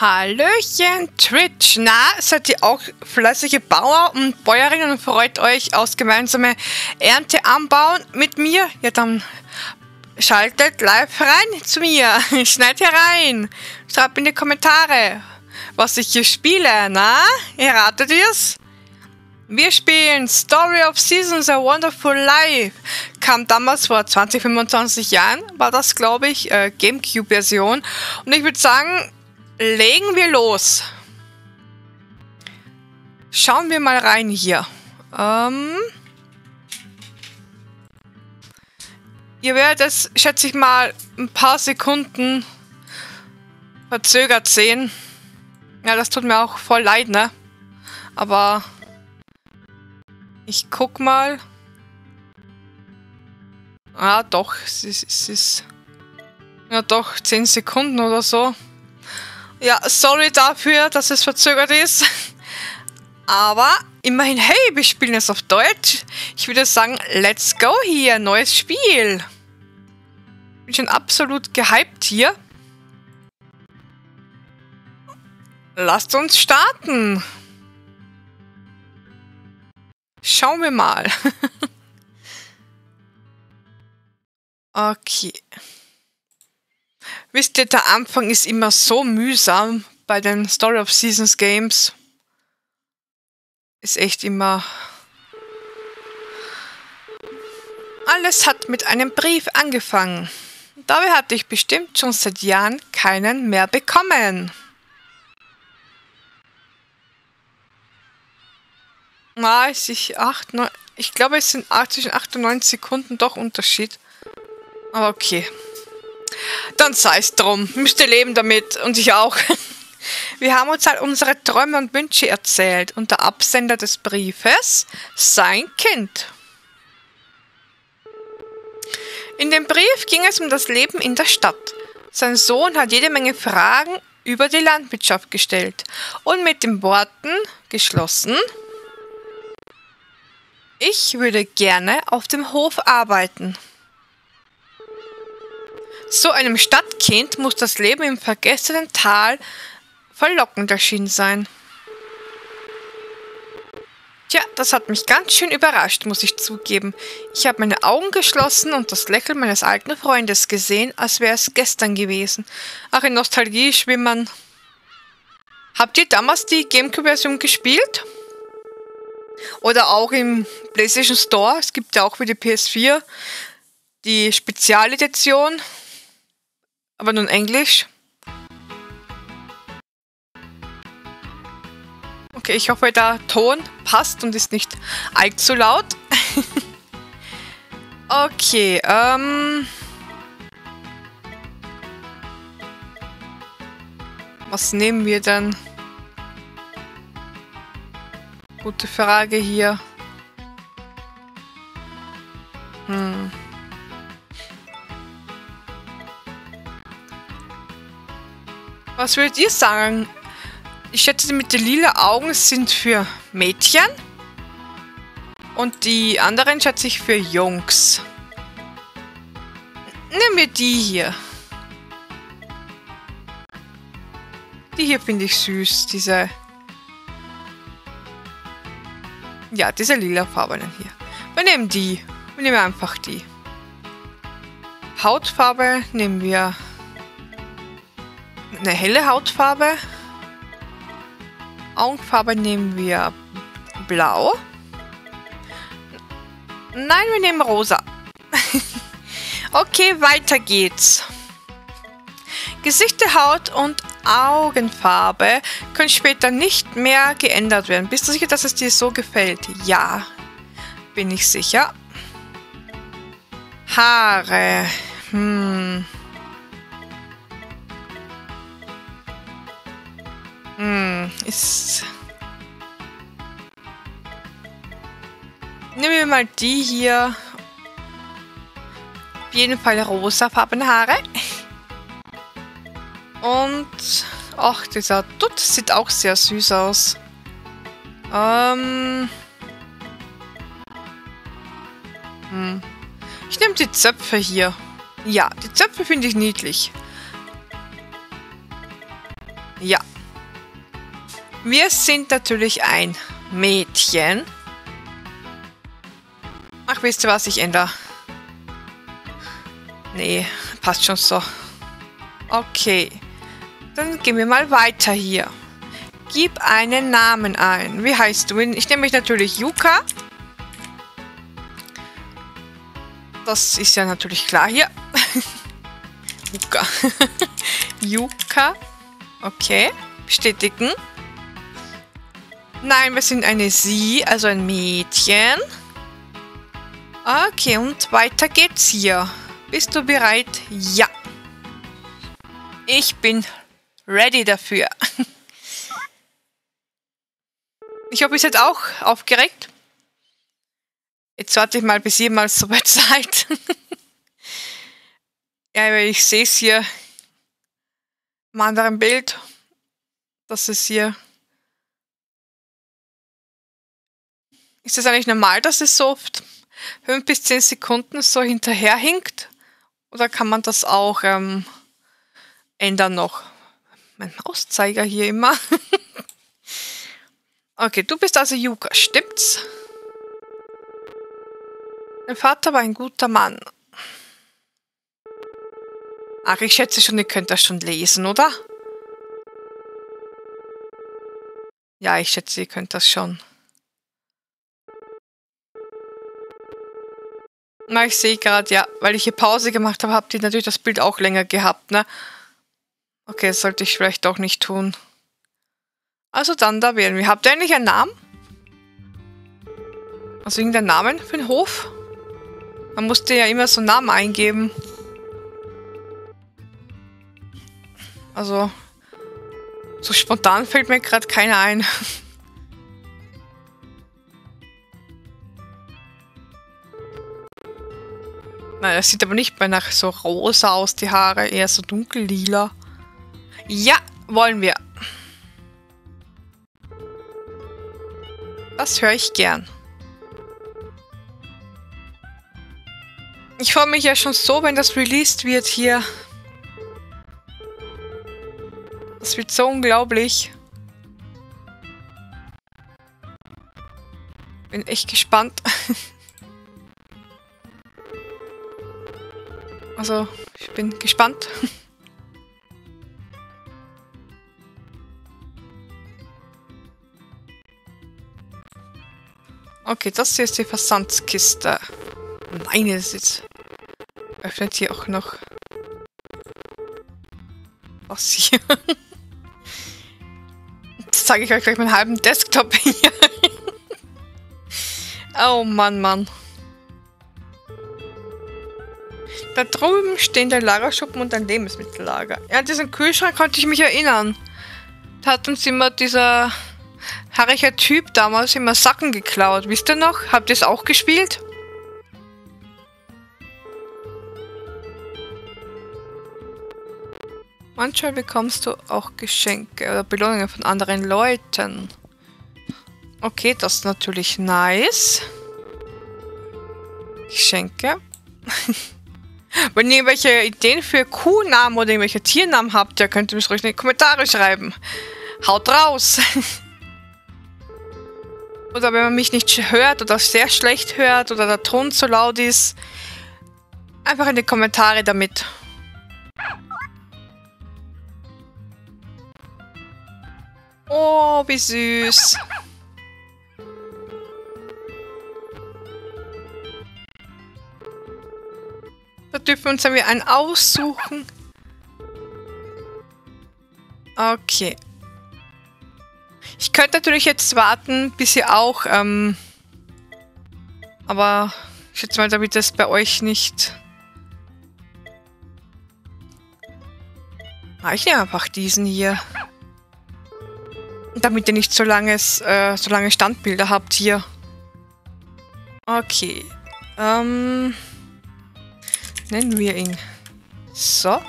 Hallöchen, Twitch. Na, seid ihr auch fleißige Bauer und Bäuerinnen und freut euch aus gemeinsame Ernte anbauen mit mir? Ja, dann schaltet live rein zu mir. Schneid herein. Schreibt in die Kommentare, was ich hier spiele. Na, ihr ratet ihr's? Wir spielen Story of Seasons, A Wonderful Life. Kam damals vor 20, 25 Jahren, war das, glaube ich, äh, Gamecube-Version. Und ich würde sagen, legen wir los. Schauen wir mal rein hier. Ähm ihr werdet es, schätze ich mal, ein paar Sekunden verzögert sehen. Ja, das tut mir auch voll leid, ne? Aber ich guck mal. Ah, doch, es ist, es ist ja doch 10 Sekunden oder so. Ja, sorry dafür, dass es verzögert ist. Aber immerhin, hey, wir spielen es auf Deutsch. Ich würde sagen, let's go hier, neues Spiel. Bin schon absolut gehypt hier. Lasst uns starten. Schauen wir mal. okay. Wisst ihr, der Anfang ist immer so mühsam bei den Story of Seasons Games. Ist echt immer... Alles hat mit einem Brief angefangen. Dabei hatte ich bestimmt schon seit Jahren keinen mehr bekommen. Na, ich, acht, neun, ich glaube, es sind zwischen 8 und 9 Sekunden doch Unterschied. Aber okay. Dann sei es drum. Müsst ihr leben damit. Und ich auch. Wir haben uns halt unsere Träume und Wünsche erzählt. Und der Absender des Briefes, sein Kind. In dem Brief ging es um das Leben in der Stadt. Sein Sohn hat jede Menge Fragen über die Landwirtschaft gestellt und mit den Worten geschlossen, ich würde gerne auf dem Hof arbeiten. So einem Stadtkind muss das Leben im vergessenen Tal verlockend erschienen sein. Tja, das hat mich ganz schön überrascht, muss ich zugeben. Ich habe meine Augen geschlossen und das Lächeln meines alten Freundes gesehen, als wäre es gestern gewesen. Ach, in Nostalgie schwimmen. Habt ihr damals die Gamecube-Version gespielt? Oder auch im PlayStation Store. Es gibt ja auch für die PS4 die Spezialedition. Aber nun Englisch. Okay, ich hoffe, der Ton passt und ist nicht allzu laut. okay, ähm... Was nehmen wir denn? Gute Frage hier. Hm. Was würdet ihr sagen? Ich schätze, mit den lila Augen sind für Mädchen. Und die anderen schätze ich für Jungs. Nehmen wir die hier. Die hier finde ich süß, diese Ja, diese lila Farbenen hier. Wir nehmen die. Wir nehmen einfach die. Hautfarbe nehmen wir eine helle Hautfarbe. Augenfarbe nehmen wir blau. Nein, wir nehmen rosa. okay, weiter geht's. Gesichter, Haut und Augenfarbe können später nicht mehr geändert werden. Bist du sicher, dass es dir so gefällt? Ja, bin ich sicher. Haare. Hm. Hm, ist... Nehmen wir mal die hier. Auf jeden Fall rosafarbene Haare. Und... Ach, dieser Dutt sieht auch sehr süß aus. Ähm... Hm. Ich nehme die Zöpfe hier. Ja, die Zöpfe finde ich niedlich. Ja. Wir sind natürlich ein Mädchen. Ach, wisst ihr was? Ich ändere. Nee, passt schon so. Okay. Dann gehen wir mal weiter hier. Gib einen Namen ein. Wie heißt du? Ich nehme mich natürlich Yuka. Das ist ja natürlich klar hier. Yuka. Yuka. Okay. Bestätigen. Nein, wir sind eine Sie, also ein Mädchen. Okay, und weiter geht's hier. Bist du bereit? Ja. Ich bin ready dafür. Ich habe mich jetzt auch aufgeregt. Jetzt warte ich mal, bis ihr mal so weit seid. ja, ich sehe es hier im anderen Bild, dass es hier Ist es eigentlich normal, dass es so oft 5 bis 10 Sekunden so hinterherhinkt? Oder kann man das auch ähm, ändern noch? Mein Mauszeiger hier immer. okay, du bist also Yuka, stimmt's? Dein Vater war ein guter Mann. Ach, ich schätze schon, ihr könnt das schon lesen, oder? Ja, ich schätze, ihr könnt das schon. Na, ich sehe gerade, ja, weil ich hier Pause gemacht habe, habt ihr natürlich das Bild auch länger gehabt, ne? Okay, das sollte ich vielleicht doch nicht tun. Also dann, da wählen wir. Habt ihr eigentlich einen Namen? Also irgendeinen Namen für den Hof? Man musste ja immer so einen Namen eingeben. Also, so spontan fällt mir gerade keiner ein. Nein, das sieht aber nicht mehr nach so rosa aus, die Haare. Eher so dunkellila. Ja, wollen wir. Das höre ich gern. Ich freue mich ja schon so, wenn das released wird hier. Das wird so unglaublich. Bin echt gespannt. Also, ich bin gespannt. Okay, das hier ist die Versandskiste. Nein, das ist... Öffnet hier auch noch... Was hier? Jetzt zeige ich euch gleich meinen halben Desktop hier. oh Mann, Mann. Da drüben stehen der Lagerschuppen und ein Lebensmittellager. Ja, diesen Kühlschrank konnte ich mich erinnern. Da hat uns immer dieser haarige Typ damals immer Sacken geklaut. Wisst ihr noch? Habt ihr es auch gespielt? Manchmal bekommst du auch Geschenke oder Belohnungen von anderen Leuten. Okay, das ist natürlich nice. Geschenke. Wenn ihr irgendwelche Ideen für Kuhnamen oder irgendwelche Tiernamen habt, ja, könnt ihr mich ruhig in die Kommentare schreiben. Haut raus! oder wenn man mich nicht hört oder sehr schlecht hört oder der Ton zu laut ist, einfach in die Kommentare damit. Oh, wie süß. Dürfen wir uns dann wieder einen aussuchen. Okay. Ich könnte natürlich jetzt warten, bis ihr auch, ähm, aber ich schätze mal, damit das bei euch nicht... Ah, ich nehme einfach diesen hier. Damit ihr nicht so, langes, äh, so lange Standbilder habt hier. Okay. Ähm nennen wir ihn so.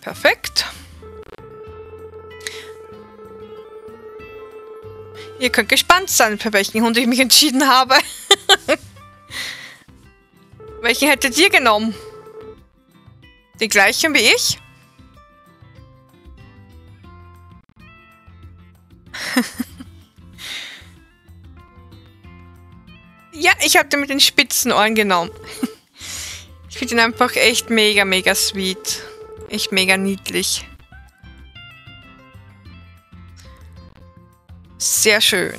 Perfekt. Ihr könnt gespannt sein, für welchen Hund ich mich entschieden habe. welchen hättet ihr genommen? Den gleichen wie ich? ja, ich habe den mit den spitzen Ohren genommen. ich finde ihn einfach echt mega, mega sweet. Echt mega niedlich. Sehr schön.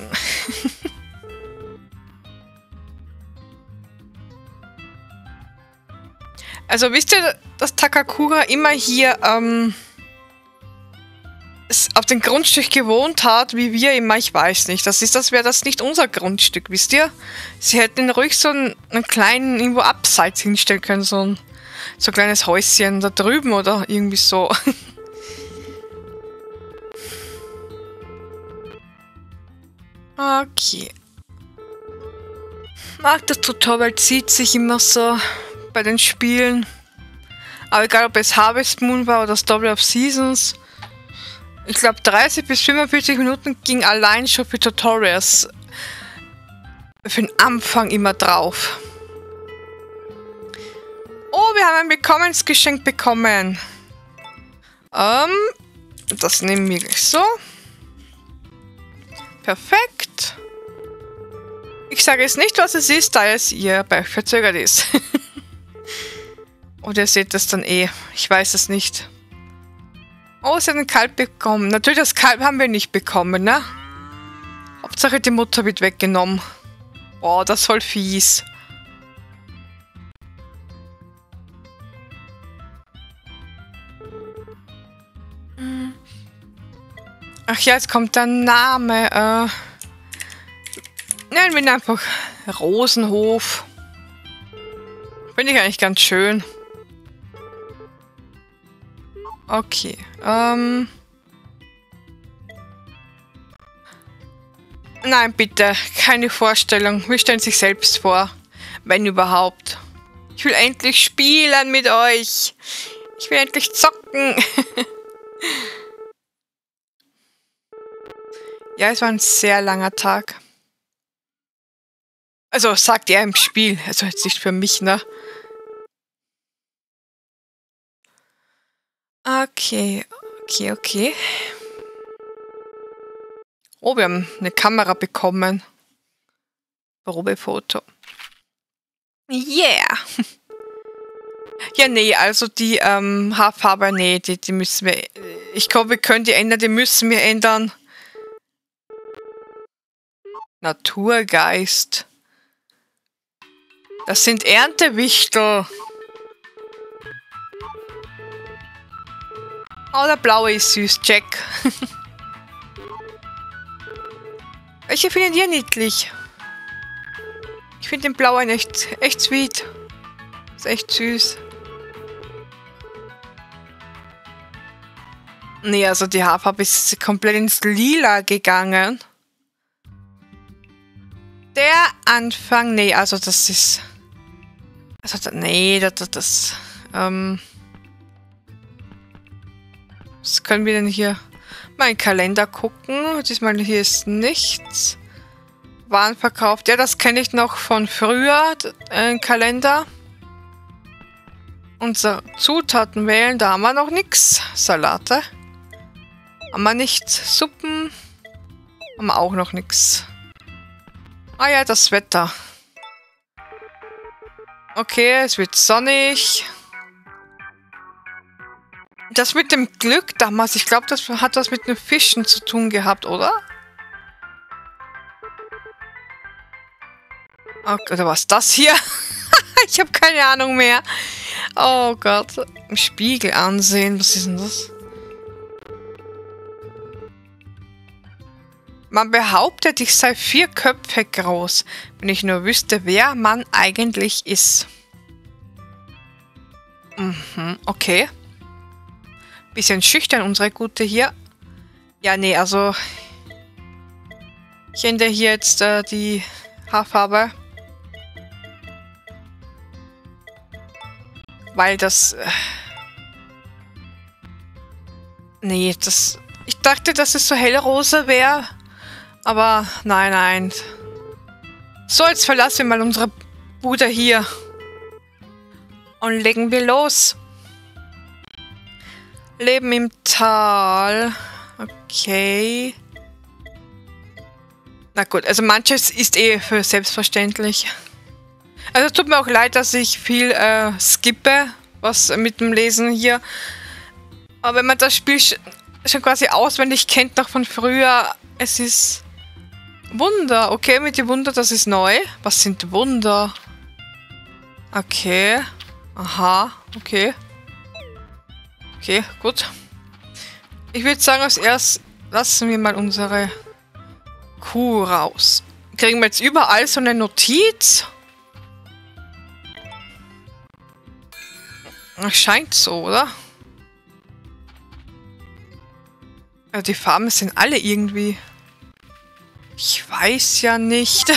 also wisst ihr, dass Takakura immer hier ähm, auf dem Grundstück gewohnt hat, wie wir immer, ich weiß nicht. Das ist, das wäre das nicht unser Grundstück, wisst ihr? Sie hätten ruhig so einen, einen kleinen, irgendwo abseits hinstellen können, so ein, so ein kleines Häuschen da drüben oder irgendwie so. Okay. Mag das Tutorial zieht sich immer so bei den Spielen. Aber egal ob es Harvest Moon war oder das Double of Seasons. Ich glaube 30 bis 45 Minuten ging allein schon für Tutorials für den Anfang immer drauf. Oh, wir haben ein Willkommensgeschenk bekommen. Ähm, das nehmen wir so. Perfekt. Ich sage jetzt nicht, was es ist, da es ihr bei verzögert ist. Oder ihr seht das dann eh. Ich weiß es nicht. Oh, sie hat einen Kalb bekommen. Natürlich, das Kalb haben wir nicht bekommen, ne? Hauptsache, die Mutter wird weggenommen. Oh, das ist voll fies. Ach ja, jetzt kommt der Name. Äh, nennen wir ihn einfach Rosenhof. Finde ich eigentlich ganz schön. Okay. Ähm. Nein, bitte. Keine Vorstellung. Wir stellen sich selbst vor. Wenn überhaupt. Ich will endlich spielen mit euch. Ich will endlich zocken. Ja, es war ein sehr langer Tag. Also sagt er im Spiel, also jetzt nicht für mich, ne? Okay, okay, okay. Oh, wir haben eine Kamera bekommen. Probefoto. Yeah! Ja, nee, also die ähm, Haarfarbe, nee, die, die müssen wir. Ich glaube, wir können die ändern, die müssen wir ändern. Naturgeist. Das sind Erntewichtel. Oh, der blaue ist süß, Jack. Welche findet ihr niedlich? Ich finde den blauen echt, echt sweet. Ist echt süß. Nee, also die Haarfarbe ist komplett ins Lila gegangen. Der Anfang, nee, also das ist... Also, nee, das, das, das ähm... Was können wir denn hier? Mein Kalender gucken. Diesmal hier ist nichts. Waren verkauft. Ja, das kenne ich noch von früher. Äh, Kalender. Unser Zutaten wählen. Da haben wir noch nichts. Salate. Haben wir nichts. Suppen. Haben wir auch noch nichts. Ah ja, das Wetter. Okay, es wird sonnig. Das mit dem Glück damals, ich glaube, das hat was mit den Fischen zu tun gehabt, oder? Okay, oder was das hier? ich habe keine Ahnung mehr. Oh Gott. Im Spiegel ansehen. Was ist denn das? Man behauptet, ich sei vier Köpfe groß, wenn ich nur wüsste, wer man eigentlich ist. Mhm, okay. Bisschen schüchtern, unsere Gute hier. Ja, nee, also... Ich ändere hier jetzt äh, die Haarfarbe. Weil das... Äh, nee, das... Ich dachte, dass es so hellrosa wäre. Aber nein, nein. So, jetzt verlassen wir mal unsere Bude hier. Und legen wir los. Leben im Tal. Okay. Na gut, also manches ist eh für selbstverständlich. Also tut mir auch leid, dass ich viel äh, skippe, was mit dem Lesen hier. Aber wenn man das Spiel schon quasi auswendig kennt, noch von früher, es ist Wunder. Okay, mit den Wunder, das ist neu. Was sind Wunder? Okay. Aha, okay. Okay, gut. Ich würde sagen, als erst lassen wir mal unsere Kuh raus. Kriegen wir jetzt überall so eine Notiz? Scheint so, oder? Ja, die Farben sind alle irgendwie... Ich weiß ja nicht.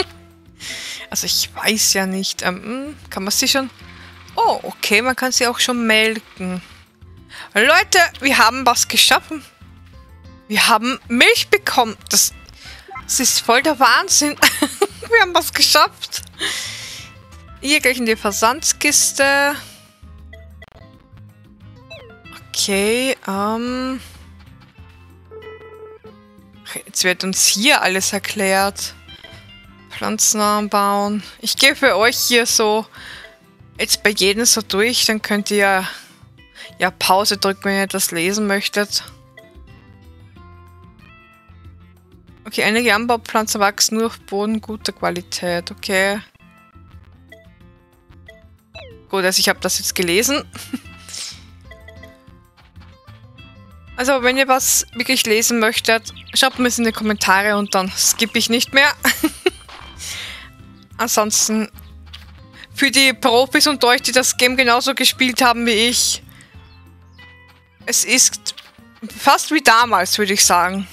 also ich weiß ja nicht. Ähm, hm, kann man sie schon... Oh, okay, man kann sie auch schon melken. Leute, wir haben was geschaffen. Wir haben Milch bekommen. Das, das ist voll der Wahnsinn. wir haben was geschafft. Hier gleich in die Versandskiste. Okay, ähm... Jetzt wird uns hier alles erklärt. Pflanzen anbauen. Ich gehe für euch hier so jetzt bei jedem so durch, dann könnt ihr ja Pause drücken, wenn ihr das lesen möchtet. Okay, einige Anbaupflanzen wachsen nur auf Boden guter Qualität, okay. Gut, also ich habe das jetzt gelesen. Also, wenn ihr was wirklich lesen möchtet, schreibt mir es in die Kommentare und dann skippe ich nicht mehr. Ansonsten, für die Profis und euch, die das Game genauso gespielt haben wie ich, es ist fast wie damals, würde ich sagen.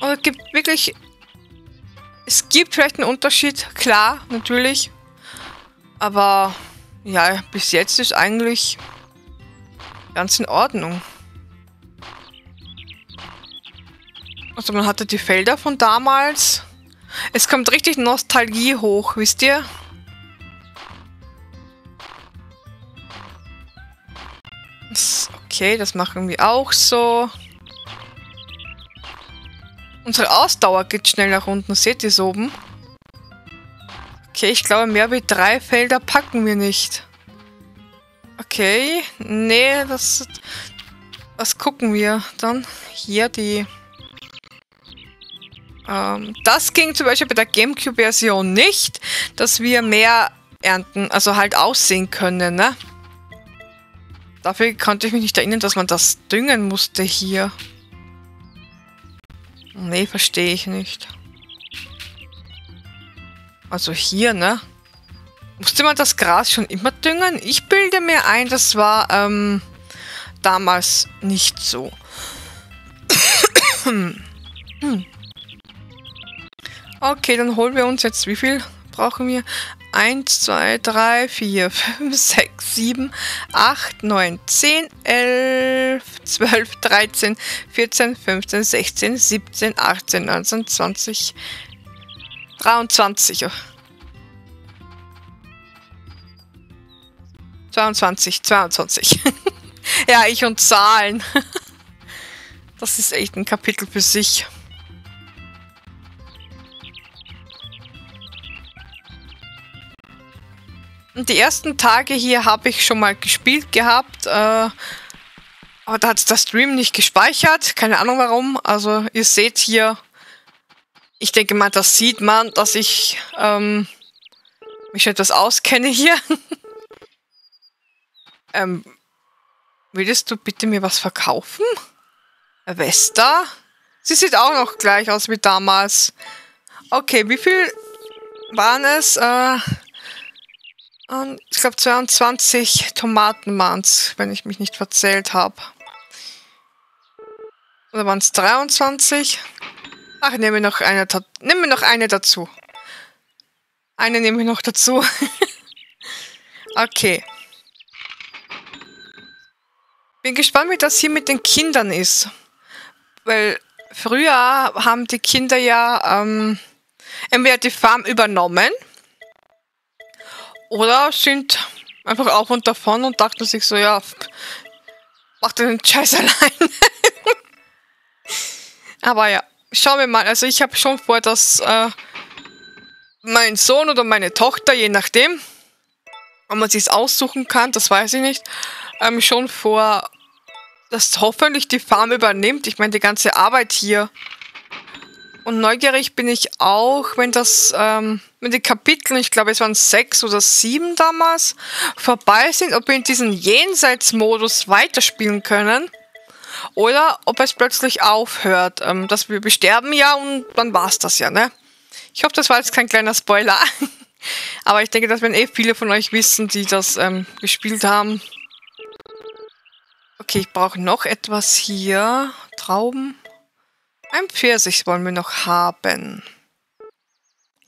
Und es gibt wirklich... Es gibt vielleicht einen Unterschied, klar, natürlich. Aber ja, bis jetzt ist eigentlich ganz in Ordnung. Also man hatte die Felder von damals. Es kommt richtig Nostalgie hoch, wisst ihr? Okay, das machen wir auch so. Unsere Ausdauer geht schnell nach unten. Seht ihr es oben? Okay, ich glaube, mehr wie drei Felder packen wir nicht. Okay, nee, das... Was gucken wir dann? Hier die... Ähm, das ging zum Beispiel bei der Gamecube-Version nicht, dass wir mehr ernten, also halt aussehen können, ne? Dafür konnte ich mich nicht erinnern, dass man das düngen musste hier. Nee, verstehe ich nicht. Also hier, ne? Musste man das Gras schon immer düngen? Ich bilde mir ein, das war ähm, damals nicht so. Okay, dann holen wir uns jetzt, wie viel brauchen wir? 1, 2, 3, 4, 5, 6, 7, 8, 9, 10, 11, 12, 13, 14, 15, 16, 17, 18, 19, 20, 23. 22, 22. ja, ich und Zahlen. das ist echt ein Kapitel für sich. Die ersten Tage hier habe ich schon mal gespielt gehabt, äh, aber da hat der Stream nicht gespeichert. Keine Ahnung warum. Also ihr seht hier, ich denke mal, das sieht man, dass ich ähm, mich etwas auskenne hier. ähm, willst du bitte mir was verkaufen? Vesta? Sie sieht auch noch gleich aus wie damals. Okay, wie viel waren es? Äh, und ich glaube 22 Tomaten waren es, wenn ich mich nicht verzählt habe. Oder waren es 23? Ach, nehmen wir noch eine, nehmen noch eine dazu. Eine nehmen wir noch dazu. okay. Bin gespannt, wie das hier mit den Kindern ist. Weil früher haben die Kinder ja ähm, entweder die Farm übernommen oder sind einfach auf und davon und dachten sich so, ja, mach den Scheiß allein. Aber ja, schauen wir mal. Also ich habe schon vor, dass äh, mein Sohn oder meine Tochter, je nachdem, ob man sich aussuchen kann, das weiß ich nicht, ähm, schon vor, dass hoffentlich die Farm übernimmt. Ich meine, die ganze Arbeit hier. Und neugierig bin ich auch, wenn das, ähm, wenn die Kapitel, ich glaube es waren sechs oder sieben damals, vorbei sind, ob wir in diesem Jenseitsmodus weiterspielen können. Oder ob es plötzlich aufhört, ähm, dass wir besterben ja und dann war's das ja, ne? Ich hoffe, das war jetzt kein kleiner Spoiler. Aber ich denke, das werden eh viele von euch wissen, die das ähm, gespielt haben. Okay, ich brauche noch etwas hier. Trauben. Ein Pfirsich wollen wir noch haben.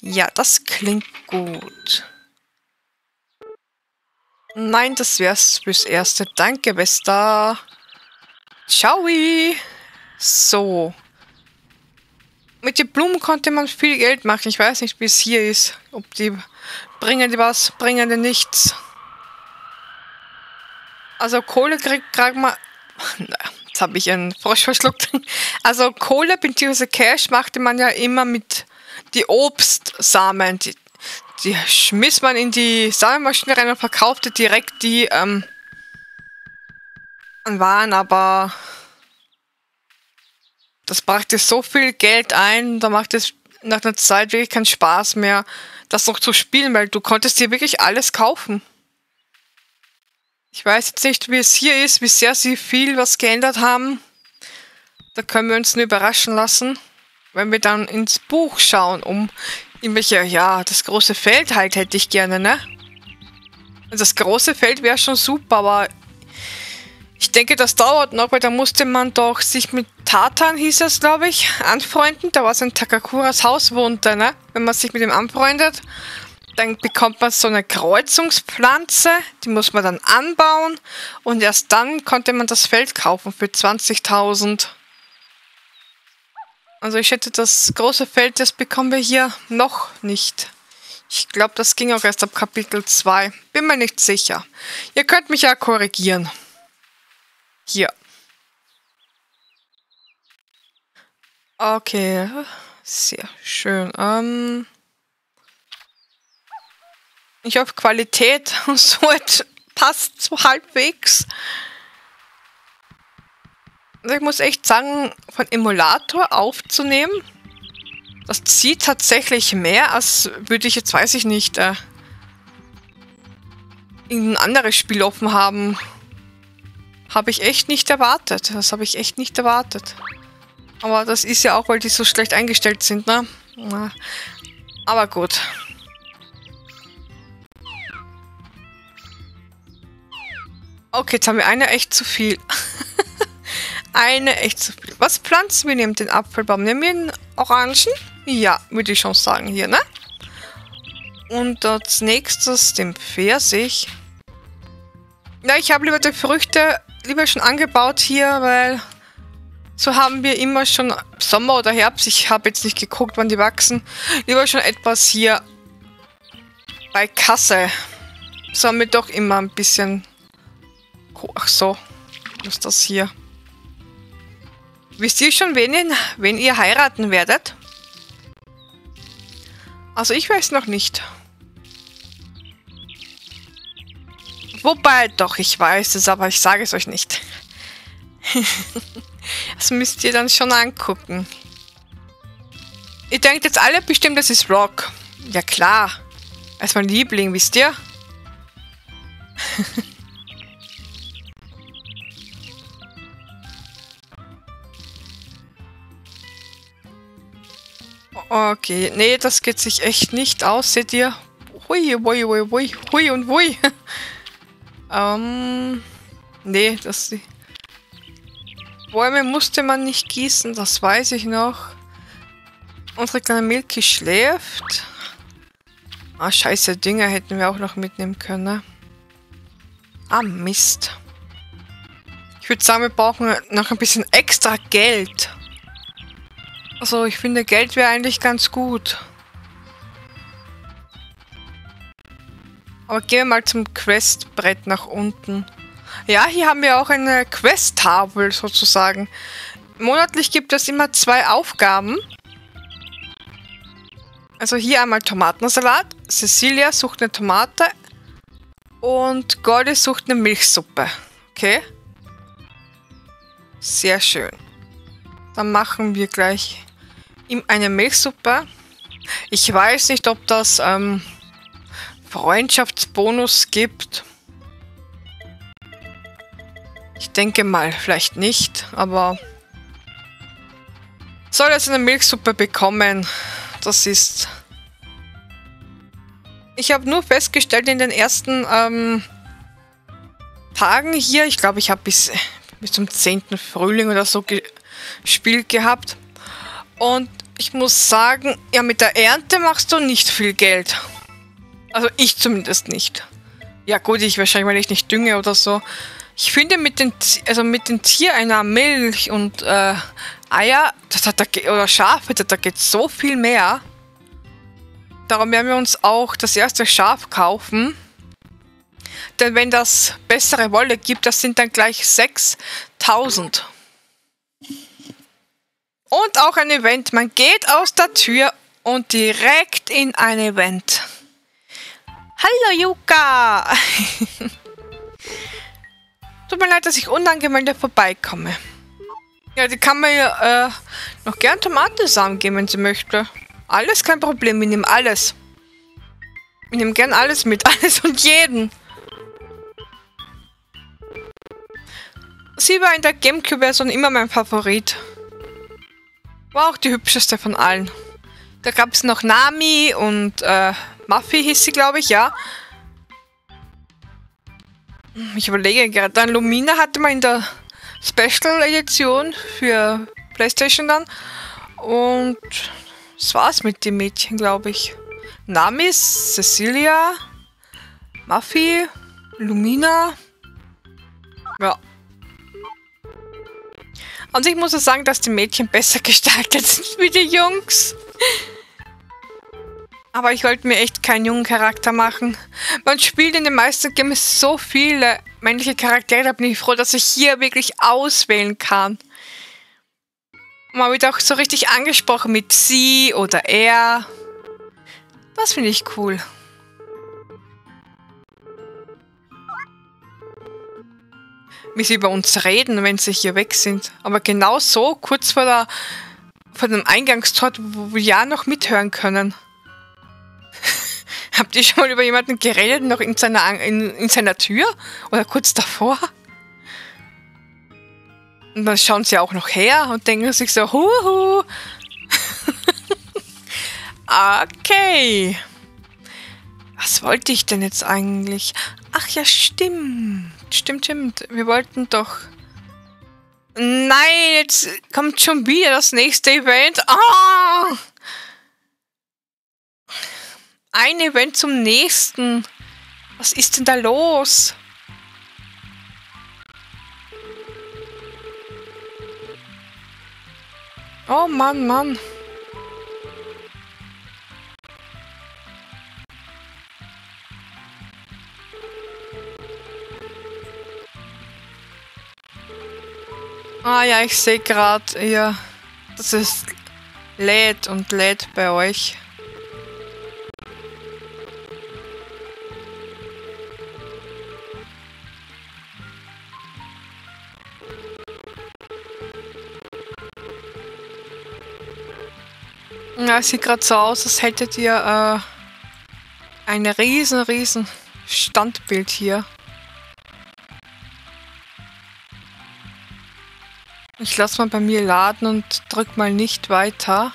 Ja, das klingt gut. Nein, das wär's fürs Erste. Danke, Vesta. Ciao. So. Mit den Blumen konnte man viel Geld machen. Ich weiß nicht, wie es hier ist. Ob die bringen die was, bringen die nichts. Also Kohle kriegt gerade mal... Jetzt habe ich einen Frosch verschluckt. Also Kohle bzw. Cash machte man ja immer mit die Obstsamen. Die, die schmiss man in die Samenmaschine rein und verkaufte direkt die ähm, Waren, aber das brachte so viel Geld ein, da macht es nach einer Zeit wirklich keinen Spaß mehr, das noch zu spielen, weil du konntest dir wirklich alles kaufen. Ich weiß jetzt nicht, wie es hier ist, wie sehr sie viel was geändert haben. Da können wir uns nur überraschen lassen, wenn wir dann ins Buch schauen, um irgendwelche, ja, das große Feld halt hätte ich gerne, ne? Das große Feld wäre schon super, aber ich denke, das dauert noch, weil da musste man doch sich mit Tatan, hieß es, glaube ich, anfreunden. Da war es in Takakuras Haus wohnte, ne? Wenn man sich mit ihm anfreundet, dann bekommt man so eine Kreuzungspflanze, die muss man dann anbauen und erst dann konnte man das Feld kaufen für 20.000. Also ich hätte das große Feld, das bekommen wir hier noch nicht. Ich glaube, das ging auch erst ab Kapitel 2. Bin mir nicht sicher. Ihr könnt mich ja korrigieren. Hier. Okay, sehr schön. Ähm ich hoffe, Qualität und so passt so halbwegs. Also ich muss echt sagen, von Emulator aufzunehmen, das zieht tatsächlich mehr, als würde ich jetzt, weiß ich nicht, äh, irgendein anderes Spiel offen haben. Habe ich echt nicht erwartet. Das habe ich echt nicht erwartet. Aber das ist ja auch, weil die so schlecht eingestellt sind, ne? Aber gut. Okay, jetzt haben wir eine echt zu viel. eine echt zu viel. Was pflanzen wir neben den Apfelbaum? Nehmen wir einen Orangen? Ja, würde ich schon sagen hier, ne? Und als nächstes den Pfirsich. Ja, ich habe lieber die Früchte lieber schon angebaut hier, weil so haben wir immer schon Sommer oder Herbst, ich habe jetzt nicht geguckt, wann die wachsen, lieber schon etwas hier bei Kasse. So haben wir doch immer ein bisschen... Ach so, was ist das hier? Wisst ihr schon, wen ihr, wen ihr heiraten werdet? Also ich weiß noch nicht. Wobei, doch, ich weiß es, aber ich sage es euch nicht. das müsst ihr dann schon angucken. Ihr denkt jetzt alle bestimmt, das ist Rock. Ja klar. Er ist mein Liebling, wisst ihr? okay, nee, das geht sich echt nicht aus, seht ihr? Hui, hui, hui, hui, hui und hui. Ähm, nee, das... Bäume musste man nicht gießen, das weiß ich noch. Unsere kleine Milky schläft. Ah, scheiße, Dinger hätten wir auch noch mitnehmen können, ne? Ah, Mist. Ich würde sagen, wir brauchen noch ein bisschen extra Geld. Also, ich finde, Geld wäre eigentlich ganz gut. Aber gehen wir mal zum Questbrett nach unten. Ja, hier haben wir auch eine Quest-Tafel sozusagen. monatlich gibt es immer zwei Aufgaben. Also hier einmal Tomatensalat. Cecilia sucht eine Tomate. Und Gordy sucht eine Milchsuppe. Okay. Sehr schön. Dann machen wir gleich ihm eine Milchsuppe. Ich weiß nicht, ob das ähm, Freundschaftsbonus gibt. Ich denke mal, vielleicht nicht, aber soll jetzt eine Milchsuppe bekommen. Das ist... Ich habe nur festgestellt in den ersten ähm, Tagen hier, ich glaube, ich habe bis, bis zum 10. Frühling oder so gespielt gehabt. Und ich muss sagen, ja, mit der Ernte machst du nicht viel Geld. Also ich zumindest nicht. Ja gut, ich wahrscheinlich, weil ich nicht dünge oder so. Ich finde mit den, also mit den Tiereinnahmen, Milch und äh, Eier das hat da, oder Schafe, da, da geht so viel mehr. Darum werden wir uns auch das erste Schaf kaufen. Denn wenn das bessere Wolle gibt, das sind dann gleich 6000. Und auch ein Event. Man geht aus der Tür und direkt in ein Event. Hallo Yuka! Tut mir leid, dass ich unangemeldet vorbeikomme. Ja, die kann mir äh, noch gern Tomatensamen geben, wenn sie möchte. Alles kein Problem, ich nehme alles. Ich nehme gern alles mit, alles und jeden. Sie war in der Gamecube-Version immer mein Favorit. War auch die hübscheste von allen. Da gab es noch Nami und äh, Muffy hieß sie, glaube ich, ja. Ich überlege gerade, dann Lumina hatte man in der Special Edition für Playstation dann. Und das war's mit den Mädchen, glaube ich. Namis, Cecilia, Muffy, Lumina. Ja. Und ich muss auch sagen, dass die Mädchen besser gestaltet sind wie die Jungs. Aber ich wollte mir echt keinen jungen Charakter machen. Man spielt in den meisten Games so viele männliche Charaktere, da bin ich froh, dass ich hier wirklich auswählen kann. Man wird auch so richtig angesprochen mit sie oder er. Das finde ich cool. Wie sie über uns reden, wenn sie hier weg sind. Aber genau so, kurz vor, der, vor dem Eingangstor, wo wir ja noch mithören können. Habt ihr schon mal über jemanden geredet, noch in seiner, in, in seiner Tür? Oder kurz davor? Und dann schauen sie auch noch her und denken sich so, huhu. okay. Was wollte ich denn jetzt eigentlich? Ach ja, stimmt. Stimmt, stimmt. Wir wollten doch... Nein, jetzt kommt schon wieder das nächste Event. Ah! ein Event zum nächsten. Was ist denn da los? Oh Mann, Mann. Ah ja, ich sehe gerade, ja, das ist lädt und lädt bei euch. Ja, es sieht gerade so aus, als hättet ihr äh, ein riesen, riesen Standbild hier. Ich lasse mal bei mir laden und drück mal nicht weiter.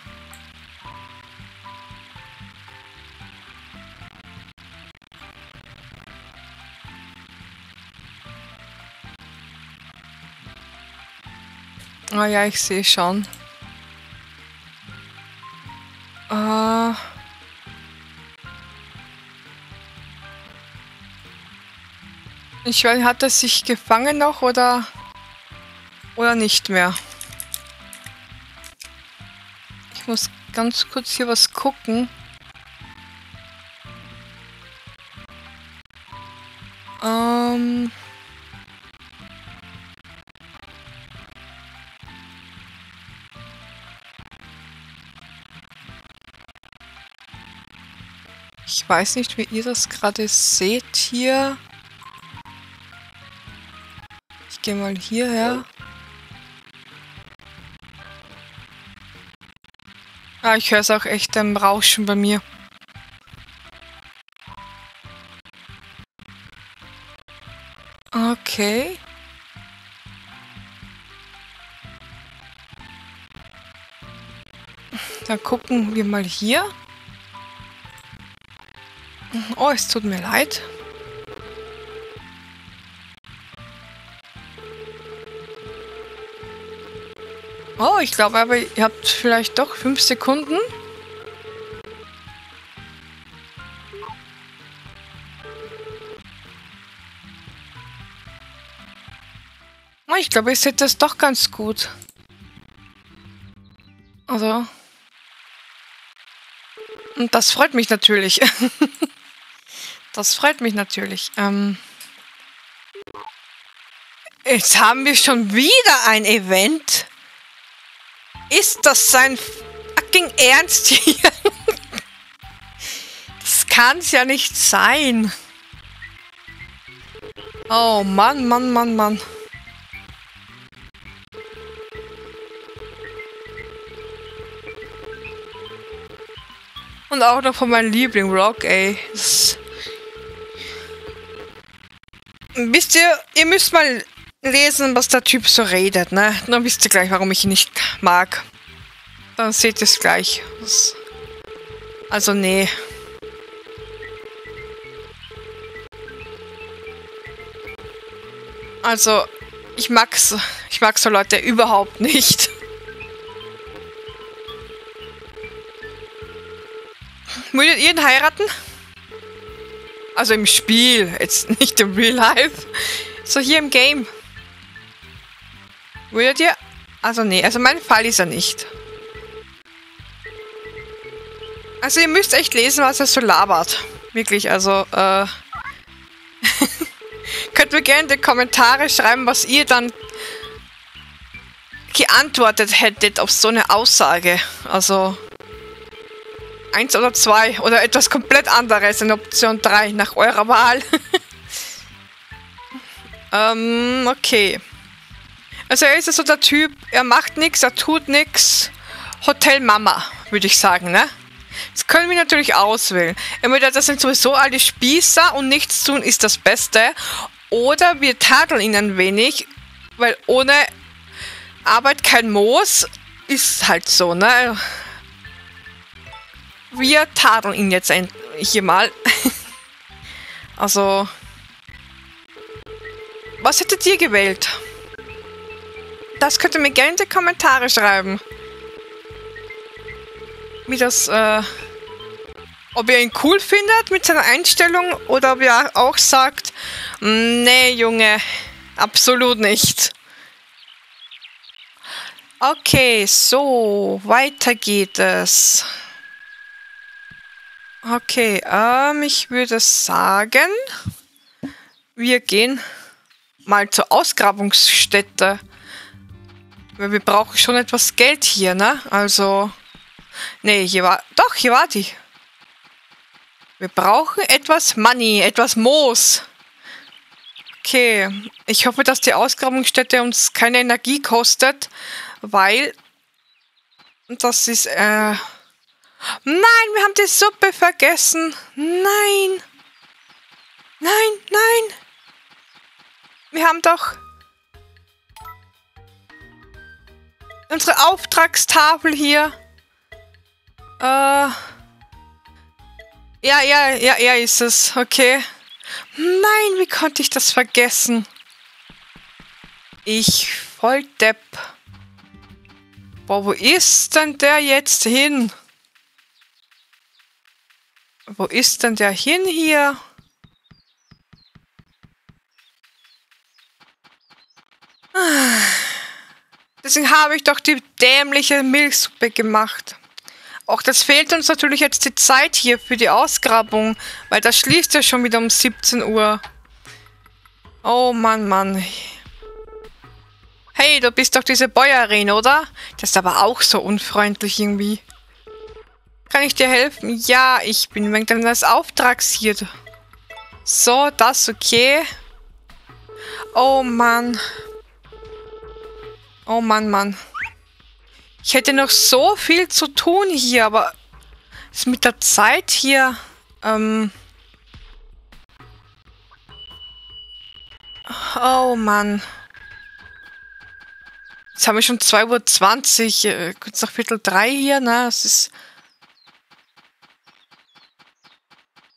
Ah ja, ich sehe schon. Äh. Ich weiß, hat er sich gefangen noch oder oder nicht mehr. Ich muss ganz kurz hier was gucken. Ähm... Ich weiß nicht, wie ihr das gerade seht hier. Ich gehe mal hierher. Ah, ich höre es auch echt am Rauschen bei mir. Okay. Dann gucken wir mal hier. Oh, es tut mir leid. Oh, ich glaube aber, ihr habt vielleicht doch fünf Sekunden. Oh, ich glaube, ihr seht das doch ganz gut. Also. Und das freut mich natürlich. das freut mich natürlich. Ähm Jetzt haben wir schon wieder ein Event. Ist das sein fucking Ernst hier? das kann's ja nicht sein. Oh Mann, Mann, Mann, Mann. Und auch noch von meinem Liebling Rock, ey. Wisst ihr, ihr müsst mal lesen, was der Typ so redet, ne? Dann wisst ihr gleich, warum ich ihn nicht mag. Dann seht ihr es gleich. Also, nee. Also, ich mag's, ich mag so Leute überhaupt nicht. Würdet ihr ihn heiraten? Also im Spiel, jetzt nicht im Real Life. So hier im Game. Würdet ihr? Also nee, also mein Fall ist er nicht. Also ihr müsst echt lesen, was er so labert. Wirklich, also äh... könnt mir gerne in die Kommentare schreiben, was ihr dann geantwortet hättet auf so eine Aussage. Also eins oder zwei oder etwas komplett anderes in Option 3 nach eurer Wahl. ähm, okay. Also er ist so der Typ, er macht nichts, er tut nichts. Hotel Mama, würde ich sagen, ne? Das können wir natürlich auswählen. Entweder das sind sowieso alle Spießer und nichts tun ist das Beste. Oder wir tadeln ihn ein wenig, weil ohne Arbeit kein Moos ist halt so, ne? Wir tadeln ihn jetzt hier mal. also... Was hättet ihr gewählt? Das könnt ihr mir gerne in die Kommentare schreiben. Wie das, äh... Ob ihr ihn cool findet mit seiner Einstellung oder ob ihr auch sagt, nee, Junge, absolut nicht. Okay, so, weiter geht es. Okay, ähm, ich würde sagen, wir gehen mal zur Ausgrabungsstätte. Weil wir brauchen schon etwas Geld hier, ne? Also, nee, hier war, doch, hier war die. Wir brauchen etwas Money, etwas Moos. Okay, ich hoffe, dass die Ausgrabungsstätte uns keine Energie kostet, weil das ist, äh, Nein, wir haben die Suppe vergessen. Nein. Nein, nein. Wir haben doch unsere Auftragstafel hier. Äh. Ja, ja, ja, er ist es. Okay. Nein, wie konnte ich das vergessen? Ich voll Depp. Boah, wo ist denn der jetzt hin? Wo ist denn der hin hier? Deswegen habe ich doch die dämliche Milchsuppe gemacht. Auch das fehlt uns natürlich jetzt die Zeit hier für die Ausgrabung, weil das schließt ja schon wieder um 17 Uhr. Oh Mann, Mann. Hey, du bist doch diese Bäuerin, oder? Das ist aber auch so unfreundlich irgendwie. Kann ich dir helfen? Ja, ich bin wegen deines Auftrags hier. So, das okay. Oh Mann. Oh Mann, Mann. Ich hätte noch so viel zu tun hier, aber ist mit der Zeit hier... Ähm oh Mann. Jetzt haben wir schon 2.20 Uhr, äh, kurz nach Viertel drei hier, ne? Es ist...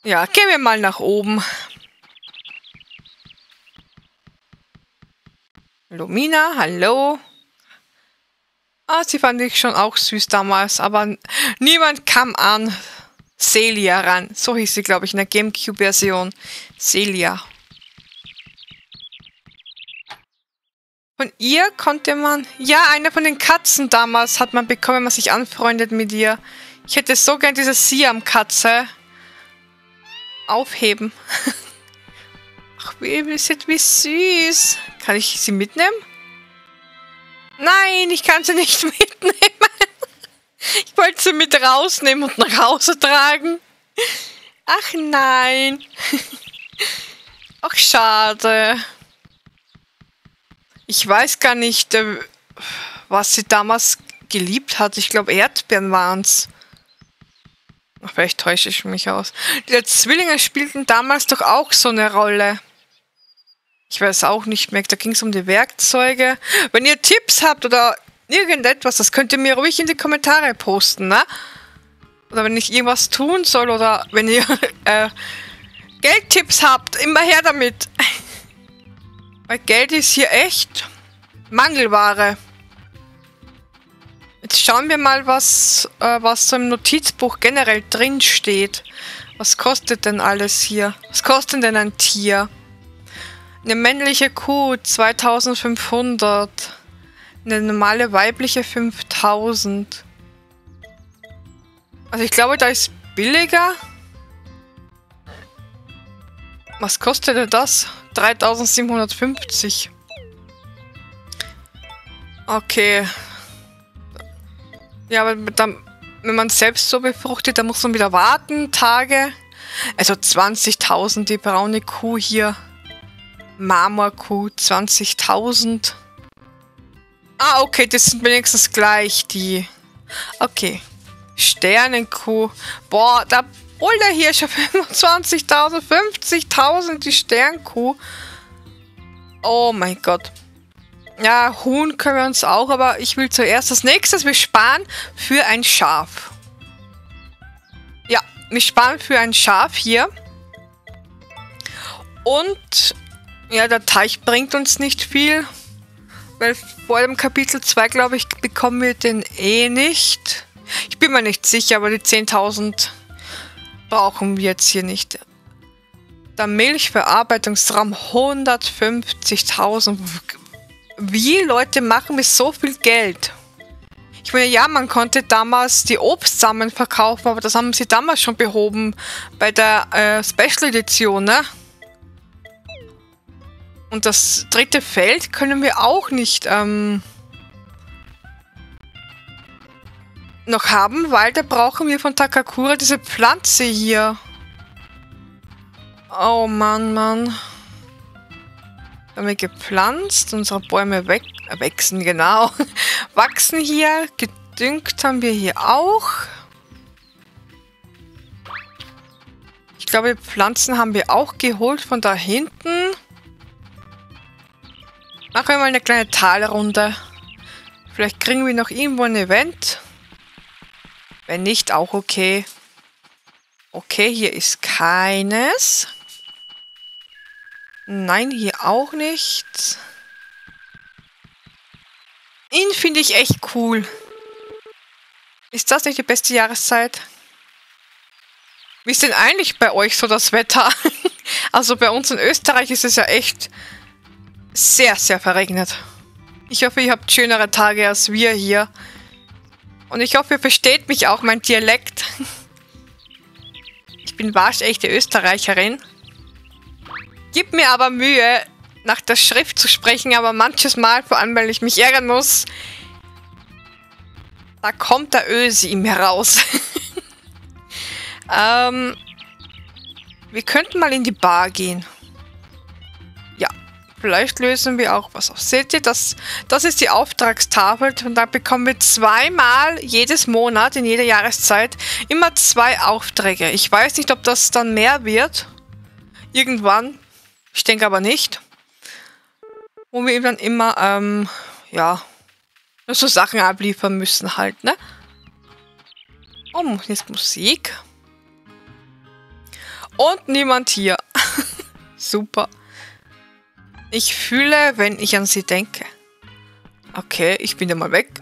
Ja, gehen wir mal nach oben. Lumina, hallo. Ah, sie fand ich schon auch süß damals, aber niemand kam an Celia ran. So hieß sie, glaube ich, in der Gamecube-Version. Celia. Von ihr konnte man... Ja, eine von den Katzen damals hat man bekommen, wenn man sich anfreundet mit ihr. Ich hätte so gern diese Siam-Katze aufheben. Ach, wie, wie süß. Kann ich sie mitnehmen? Nein, ich kann sie nicht mitnehmen. Ich wollte sie mit rausnehmen und nach Hause tragen. Ach nein. Ach schade. Ich weiß gar nicht, äh, was sie damals geliebt hat. Ich glaube, Erdbeeren waren es. Vielleicht täusche ich mich aus. Die Zwillinge spielten damals doch auch so eine Rolle. Ich weiß auch nicht mehr. Da ging es um die Werkzeuge. Wenn ihr Tipps habt oder irgendetwas, das könnt ihr mir ruhig in die Kommentare posten, ne? Oder wenn ich irgendwas tun soll oder wenn ihr äh, Geldtipps habt, immer her damit. Weil Geld ist hier echt Mangelware. Jetzt schauen wir mal, was, äh, was so im Notizbuch generell drin steht. Was kostet denn alles hier? Was kostet denn ein Tier? Eine männliche Kuh 2500. Eine normale weibliche 5000. Also ich glaube, da ist billiger. Was kostet denn das? 3750. Okay. Ja, aber dann, wenn man selbst so befruchtet, dann muss man wieder warten, Tage. Also 20.000 die braune Kuh hier. Marmorkuh 20.000. Ah, okay, das sind wenigstens gleich die. Okay. Sternenkuh. Boah, da holt er hier schon 25.000, 50.000 die Sternkuh. Oh mein Gott. Ja, Huhn können wir uns auch, aber ich will zuerst das nächste. Wir sparen für ein Schaf. Ja, wir sparen für ein Schaf hier. Und ja, der Teich bringt uns nicht viel. Weil vor dem Kapitel 2, glaube ich, bekommen wir den eh nicht. Ich bin mir nicht sicher, aber die 10.000 brauchen wir jetzt hier nicht. Der Milchverarbeitungsraum 150.000. Wie Leute machen mit so viel Geld? Ich meine, ja, man konnte damals die Obstsamen verkaufen, aber das haben sie damals schon behoben bei der äh, Special Edition, ne? Und das dritte Feld können wir auch nicht ähm, noch haben, weil da brauchen wir von Takakura diese Pflanze hier. Oh Mann, Mann. Haben wir gepflanzt, unsere Bäume weg, äh, wachsen, genau. Wachsen hier, gedüngt haben wir hier auch. Ich glaube, Pflanzen haben wir auch geholt von da hinten. Machen wir mal eine kleine Talrunde. Vielleicht kriegen wir noch irgendwo ein Event. Wenn nicht, auch okay. Okay, hier ist keines. Nein, hier auch nichts. Ihn finde ich echt cool. Ist das nicht die beste Jahreszeit? Wie ist denn eigentlich bei euch so das Wetter? also bei uns in Österreich ist es ja echt sehr, sehr verregnet. Ich hoffe, ihr habt schönere Tage als wir hier. Und ich hoffe, ihr versteht mich auch, mein Dialekt. Ich bin waschechte Österreicherin. Gib mir aber Mühe, nach der Schrift zu sprechen, aber manches Mal, vor allem weil ich mich ärgern muss, da kommt der Ösi in mir raus. Ähm, wir könnten mal in die Bar gehen. Vielleicht lösen wir auch was auf. Seht ihr, das, das ist die Auftragstafel und da bekommen wir zweimal jedes Monat in jeder Jahreszeit immer zwei Aufträge. Ich weiß nicht, ob das dann mehr wird. Irgendwann. Ich denke aber nicht. Wo wir eben dann immer, ähm, ja, so Sachen abliefern müssen halt, ne? Oh, jetzt Musik. Und niemand hier. Super. Ich fühle, wenn ich an sie denke. Okay, ich bin ja mal weg.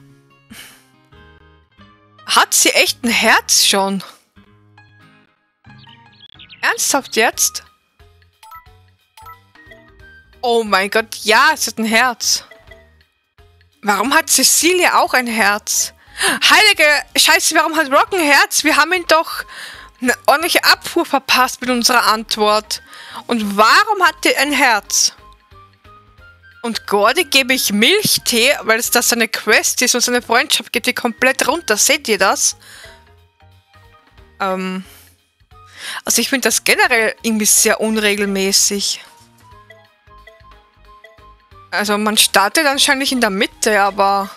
Hat sie echt ein Herz schon? Ernsthaft jetzt? Oh mein Gott, ja, es hat ein Herz. Warum hat Cecilia auch ein Herz? Heilige Scheiße, warum hat Rock ein Herz? Wir haben ihn doch eine ordentliche Abfuhr verpasst mit unserer Antwort. Und warum hat er ein Herz? Und Gordy gebe ich Milchtee, weil es das seine Quest ist und seine Freundschaft geht die komplett runter. Seht ihr das? Ähm. Also ich finde das generell irgendwie sehr unregelmäßig. Also man startet anscheinend in der Mitte, aber...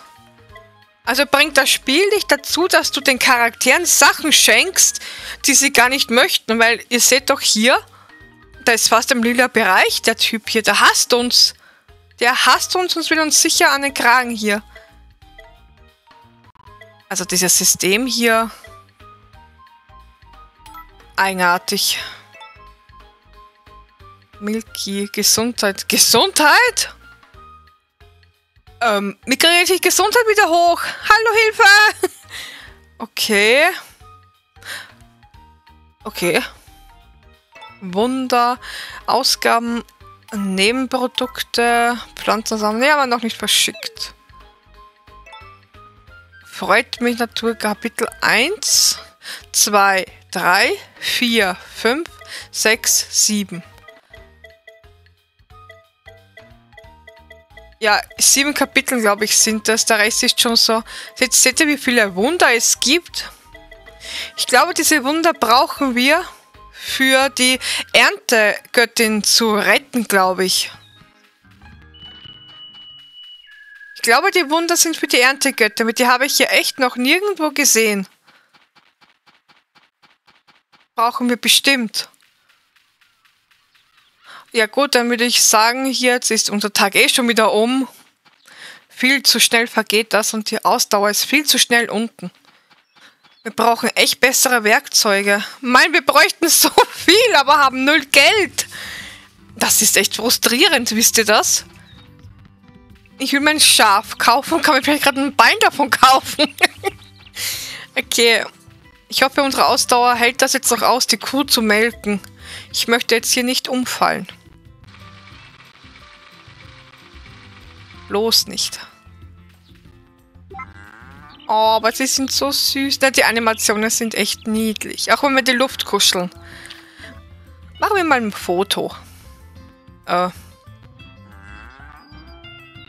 Also bringt das Spiel dich dazu, dass du den Charakteren Sachen schenkst, die sie gar nicht möchten. Weil ihr seht doch hier, da ist fast im lila Bereich der Typ hier. Der hasst uns. Der hasst uns und will uns sicher an den Kragen hier. Also dieses System hier... Eigenartig. Milky, Gesundheit. Gesundheit? Ähm, wie kriege ich Gesundheit wieder hoch? Hallo, Hilfe! Okay. Okay. Wunder, Ausgaben, Nebenprodukte, Pflanzensamen. Nee, aber noch nicht verschickt. Freut mich Natur Kapitel 1, 2, 3, 4, 5, 6, 7. Ja, sieben Kapitel, glaube ich, sind das. Der Rest ist schon so. Seht, seht ihr, wie viele Wunder es gibt? Ich glaube, diese Wunder brauchen wir für die Erntegöttin zu retten, glaube ich. Ich glaube, die Wunder sind für die Erntegöttin, aber die habe ich hier echt noch nirgendwo gesehen. Brauchen wir bestimmt. Ja gut, dann würde ich sagen, hier jetzt ist unser Tag eh schon wieder um. Viel zu schnell vergeht das und die Ausdauer ist viel zu schnell unten. Wir brauchen echt bessere Werkzeuge. Mein, wir bräuchten so viel, aber haben null Geld. Das ist echt frustrierend, wisst ihr das? Ich will mein Schaf kaufen kann mir vielleicht gerade ein Bein davon kaufen. okay. Ich hoffe, unsere Ausdauer hält das jetzt noch aus, die Kuh zu melken. Ich möchte jetzt hier nicht umfallen. Bloß nicht. Oh, aber sie sind so süß. Die Animationen sind echt niedlich. Auch wenn wir die Luft kuscheln. Machen wir mal ein Foto. Äh.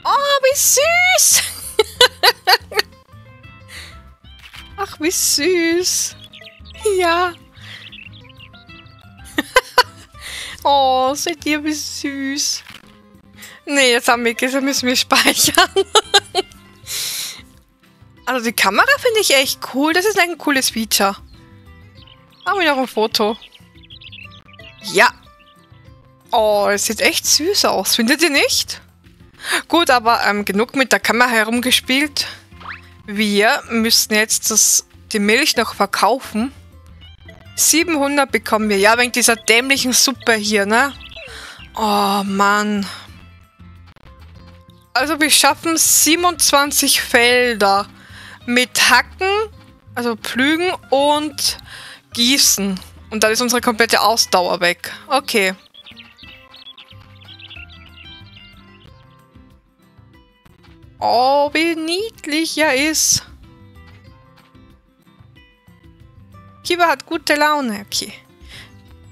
Oh, wie süß! Ach, wie süß. Ja. oh, seht ihr, wie süß. Nee, jetzt haben wir gesagt, müssen wir speichern. also die Kamera finde ich echt cool. Das ist ein cooles Feature. Haben wir noch ein Foto? Ja. Oh, es sieht echt süß aus. Findet ihr nicht? Gut, aber ähm, genug mit der Kamera herumgespielt. Wir müssen jetzt das, die Milch noch verkaufen. 700 bekommen wir. Ja, wegen dieser dämlichen Suppe hier, ne? Oh, Mann. Also wir schaffen 27 Felder mit Hacken, also Pflügen und Gießen. Und dann ist unsere komplette Ausdauer weg. Okay. Oh, wie niedlich er ist. Kiba hat gute Laune. Okay.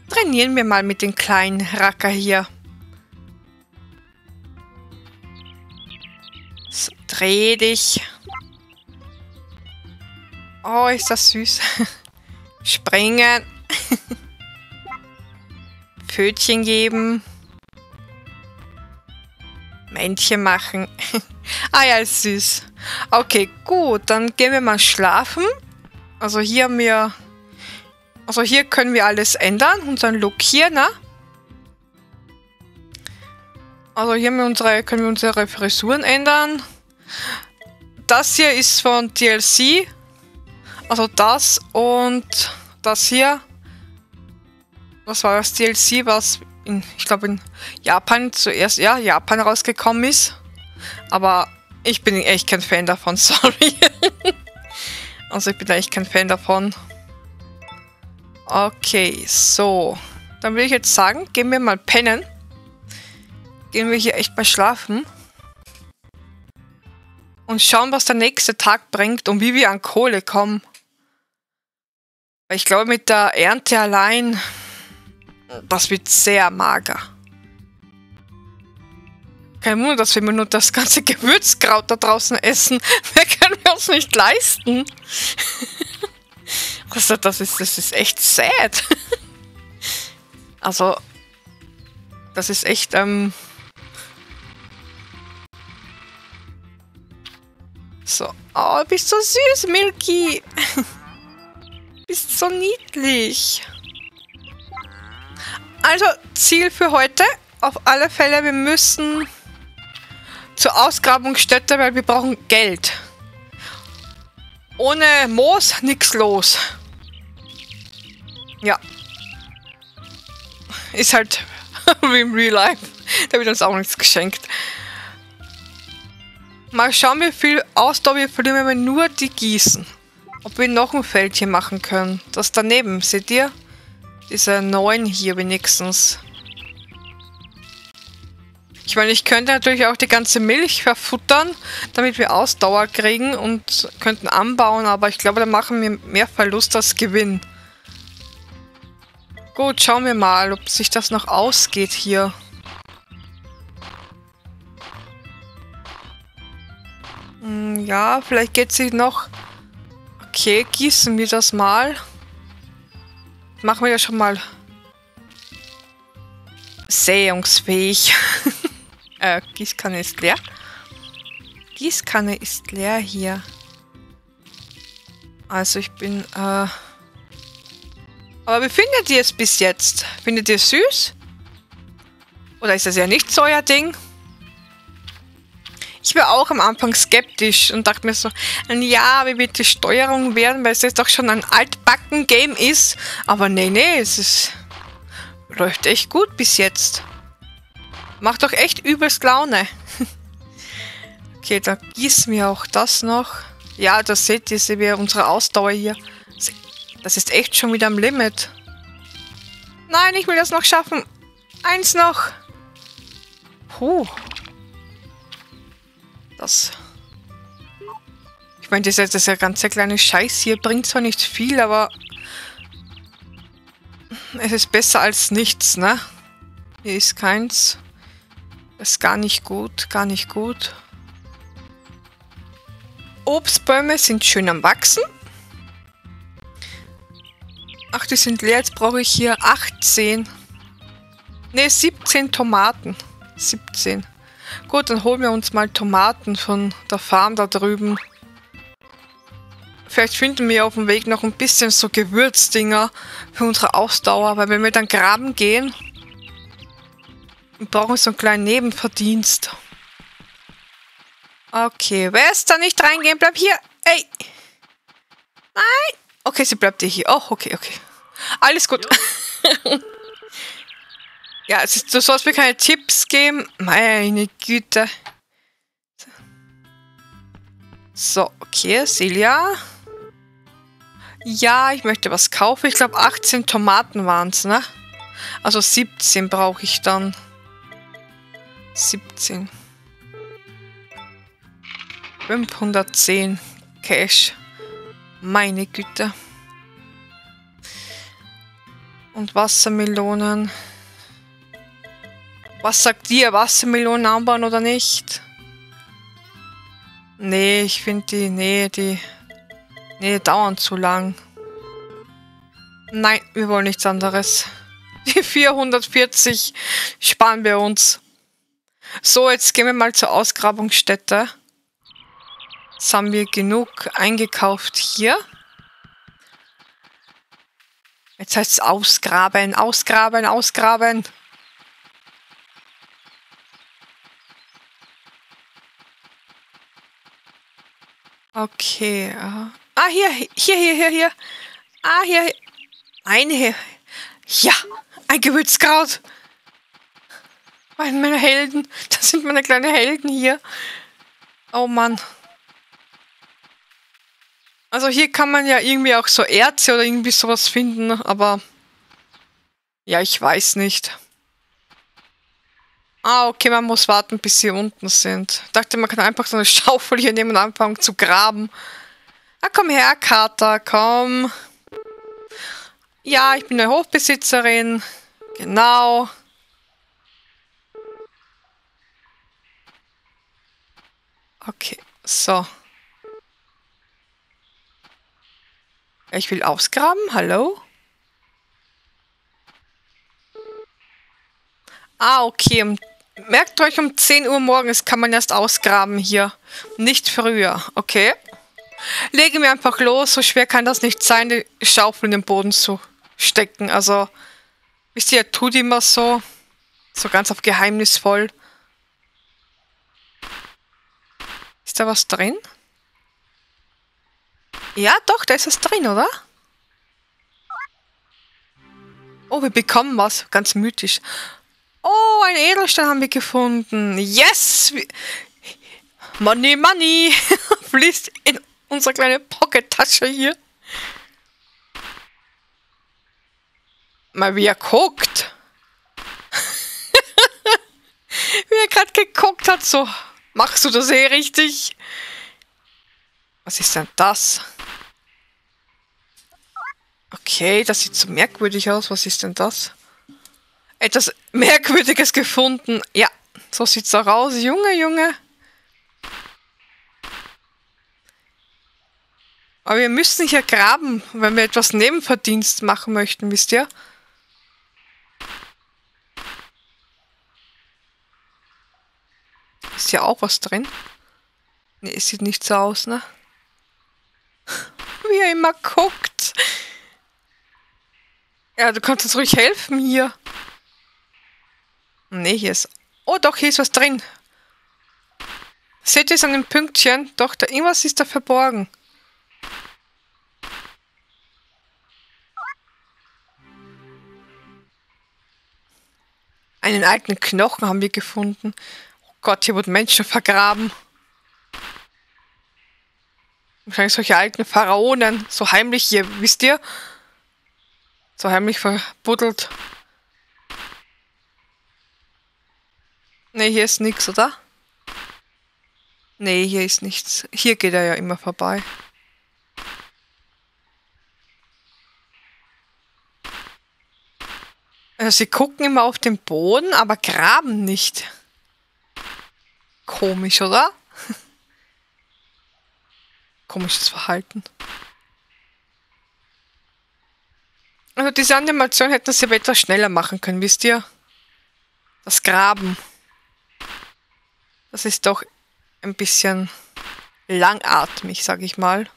Trainieren wir mal mit dem kleinen Racker hier. So, dreh dich. Oh, ist das süß. Springen. Pfötchen geben. Männchen machen. ah ja, ist süß. Okay, gut, dann gehen wir mal schlafen. Also hier haben wir... Also hier können wir alles ändern. Unseren Look hier, ne? Also hier haben wir unsere, können wir unsere Frisuren ändern. Das hier ist von DLC. Also das und das hier. Was war das DLC, was in, ich glaube in Japan zuerst, ja, Japan rausgekommen ist. Aber ich bin echt kein Fan davon, sorry. also ich bin echt kein Fan davon. Okay, so. Dann würde ich jetzt sagen, gehen wir mal pennen. Gehen wir hier echt mal schlafen. Und schauen, was der nächste Tag bringt und wie wir an Kohle kommen. Ich glaube, mit der Ernte allein, das wird sehr mager. Kein Wunder, dass wir nur das ganze Gewürzkraut da draußen essen. Mehr können wir uns nicht leisten. also das ist, das ist echt sad. also, das ist echt, ähm, So. Oh, bist so süß, Milky. Bist so niedlich. Also, Ziel für heute. Auf alle Fälle, wir müssen zur Ausgrabungsstätte, weil wir brauchen Geld. Ohne Moos nichts los. Ja. Ist halt wie im Real Life. Da wird uns auch nichts geschenkt. Mal schauen, wie viel Ausdauer wir verlieren, wenn wir nur die gießen. Ob wir noch ein Fältchen machen können. Das daneben, seht ihr? Diese neun hier wenigstens. Ich meine, ich könnte natürlich auch die ganze Milch verfuttern, damit wir Ausdauer kriegen und könnten anbauen, aber ich glaube, da machen wir mehr Verlust als Gewinn. Gut, schauen wir mal, ob sich das noch ausgeht hier. Hm, ja, vielleicht geht sie noch. Okay, gießen wir das mal. Machen wir ja schon mal sähungsfähig. äh, Gießkanne ist leer. Gießkanne ist leer hier. Also ich bin, äh... Aber wie findet ihr es bis jetzt? Findet ihr es süß? Oder ist das ja nicht so euer Ding? Ich war auch am Anfang skeptisch und dachte mir so, ja, wie wird die Steuerung werden, weil es jetzt doch schon ein altbacken Game ist. Aber nee, nee, es ist, läuft echt gut bis jetzt. Macht doch echt übelst Laune. okay, da gießen wir auch das noch. Ja, das seht ihr, seht ihr unsere Ausdauer hier. Das ist echt schon wieder am Limit. Nein, ich will das noch schaffen. Eins noch. Puh. Das... Ich meine, dieser, dieser ganze kleine Scheiß hier bringt zwar nicht viel, aber... Es ist besser als nichts, ne? Hier ist keins. Das ist gar nicht gut, gar nicht gut. Obstbäume sind schön am Wachsen. Ach, die sind leer. Jetzt brauche ich hier 18. Ne, 17 Tomaten. 17. Gut, dann holen wir uns mal Tomaten von der Farm da drüben. Vielleicht finden wir auf dem Weg noch ein bisschen so Gewürzdinger für unsere Ausdauer, weil wenn wir dann graben gehen, brauchen wir so einen kleinen Nebenverdienst. Okay, wer ist da nicht reingehen? Bleib hier. Ey. Nein. Okay, sie bleibt hier. Oh, okay, okay. Alles gut. Ja. Du sollst mir keine Tipps geben. Meine Güte. So, okay, Silja. Ja, ich möchte was kaufen. Ich glaube, 18 Tomaten waren es, ne? Also 17 brauche ich dann. 17. 510 Cash. Meine Güte. Und Wassermelonen. Was sagt ihr? Wassermelonen anbauen oder nicht? Nee, ich finde die, nee, die, nee, dauern zu lang. Nein, wir wollen nichts anderes. Die 440 sparen wir uns. So, jetzt gehen wir mal zur Ausgrabungsstätte. Jetzt haben wir genug eingekauft hier. Jetzt heißt es ausgraben, ausgraben, ausgraben. Okay. Ah, hier, hier, hier, hier, hier. Ah, hier. Eine hier. Ja, ein Gewürzkraut. Meine Helden. Das sind meine kleinen Helden hier. Oh Mann. Also hier kann man ja irgendwie auch so Erze oder irgendwie sowas finden, aber ja, ich weiß nicht. Ah, okay, man muss warten, bis sie unten sind. Ich dachte, man kann einfach so eine Schaufel hier nehmen und anfangen zu graben. Ah, komm her, Kater, komm. Ja, ich bin eine Hofbesitzerin. Genau. Okay, so. Ich will ausgraben, hallo? Ah, okay. Merkt euch, um 10 Uhr morgens kann man erst ausgraben hier. Nicht früher, okay? Legen wir einfach los, so schwer kann das nicht sein, die Schaufel in den Boden zu stecken. Also, wisst ihr, er tut immer so, so ganz auf geheimnisvoll. Ist da was drin? Ja, doch, da ist was drin, oder? Oh, wir bekommen was. Ganz mythisch. Oh, ein Edelstein haben wir gefunden. Yes! Money, money! Fließt in unsere kleine Pocket-Tasche hier. Mal wie er guckt. wie er gerade geguckt hat, so. Machst du das eh richtig? Was ist denn das? Okay, das sieht so merkwürdig aus. Was ist denn das? Etwas Merkwürdiges gefunden. Ja, so sieht's auch aus. Junge, Junge. Aber wir müssen hier graben, wenn wir etwas Nebenverdienst machen möchten, wisst ihr? Ist hier auch was drin? Ne, sieht nicht so aus, ne? Wie er immer guckt. Ja, du kannst uns ruhig helfen hier. Ne, hier ist... Oh, doch, hier ist was drin. Seht ihr es an den Pünktchen? Doch, da irgendwas ist da verborgen. Einen alten Knochen haben wir gefunden. Oh Gott, hier wurden Menschen vergraben. Wahrscheinlich solche alten Pharaonen. So heimlich hier, wisst ihr? So heimlich verbuddelt. Ne, hier ist nichts, oder? Ne, hier ist nichts. Hier geht er ja immer vorbei. Also sie gucken immer auf den Boden, aber graben nicht. Komisch, oder? Komisches Verhalten. Also diese Animation hätten sie aber etwas schneller machen können, wisst ihr? Das Graben. Das ist doch ein bisschen langatmig, sag ich mal.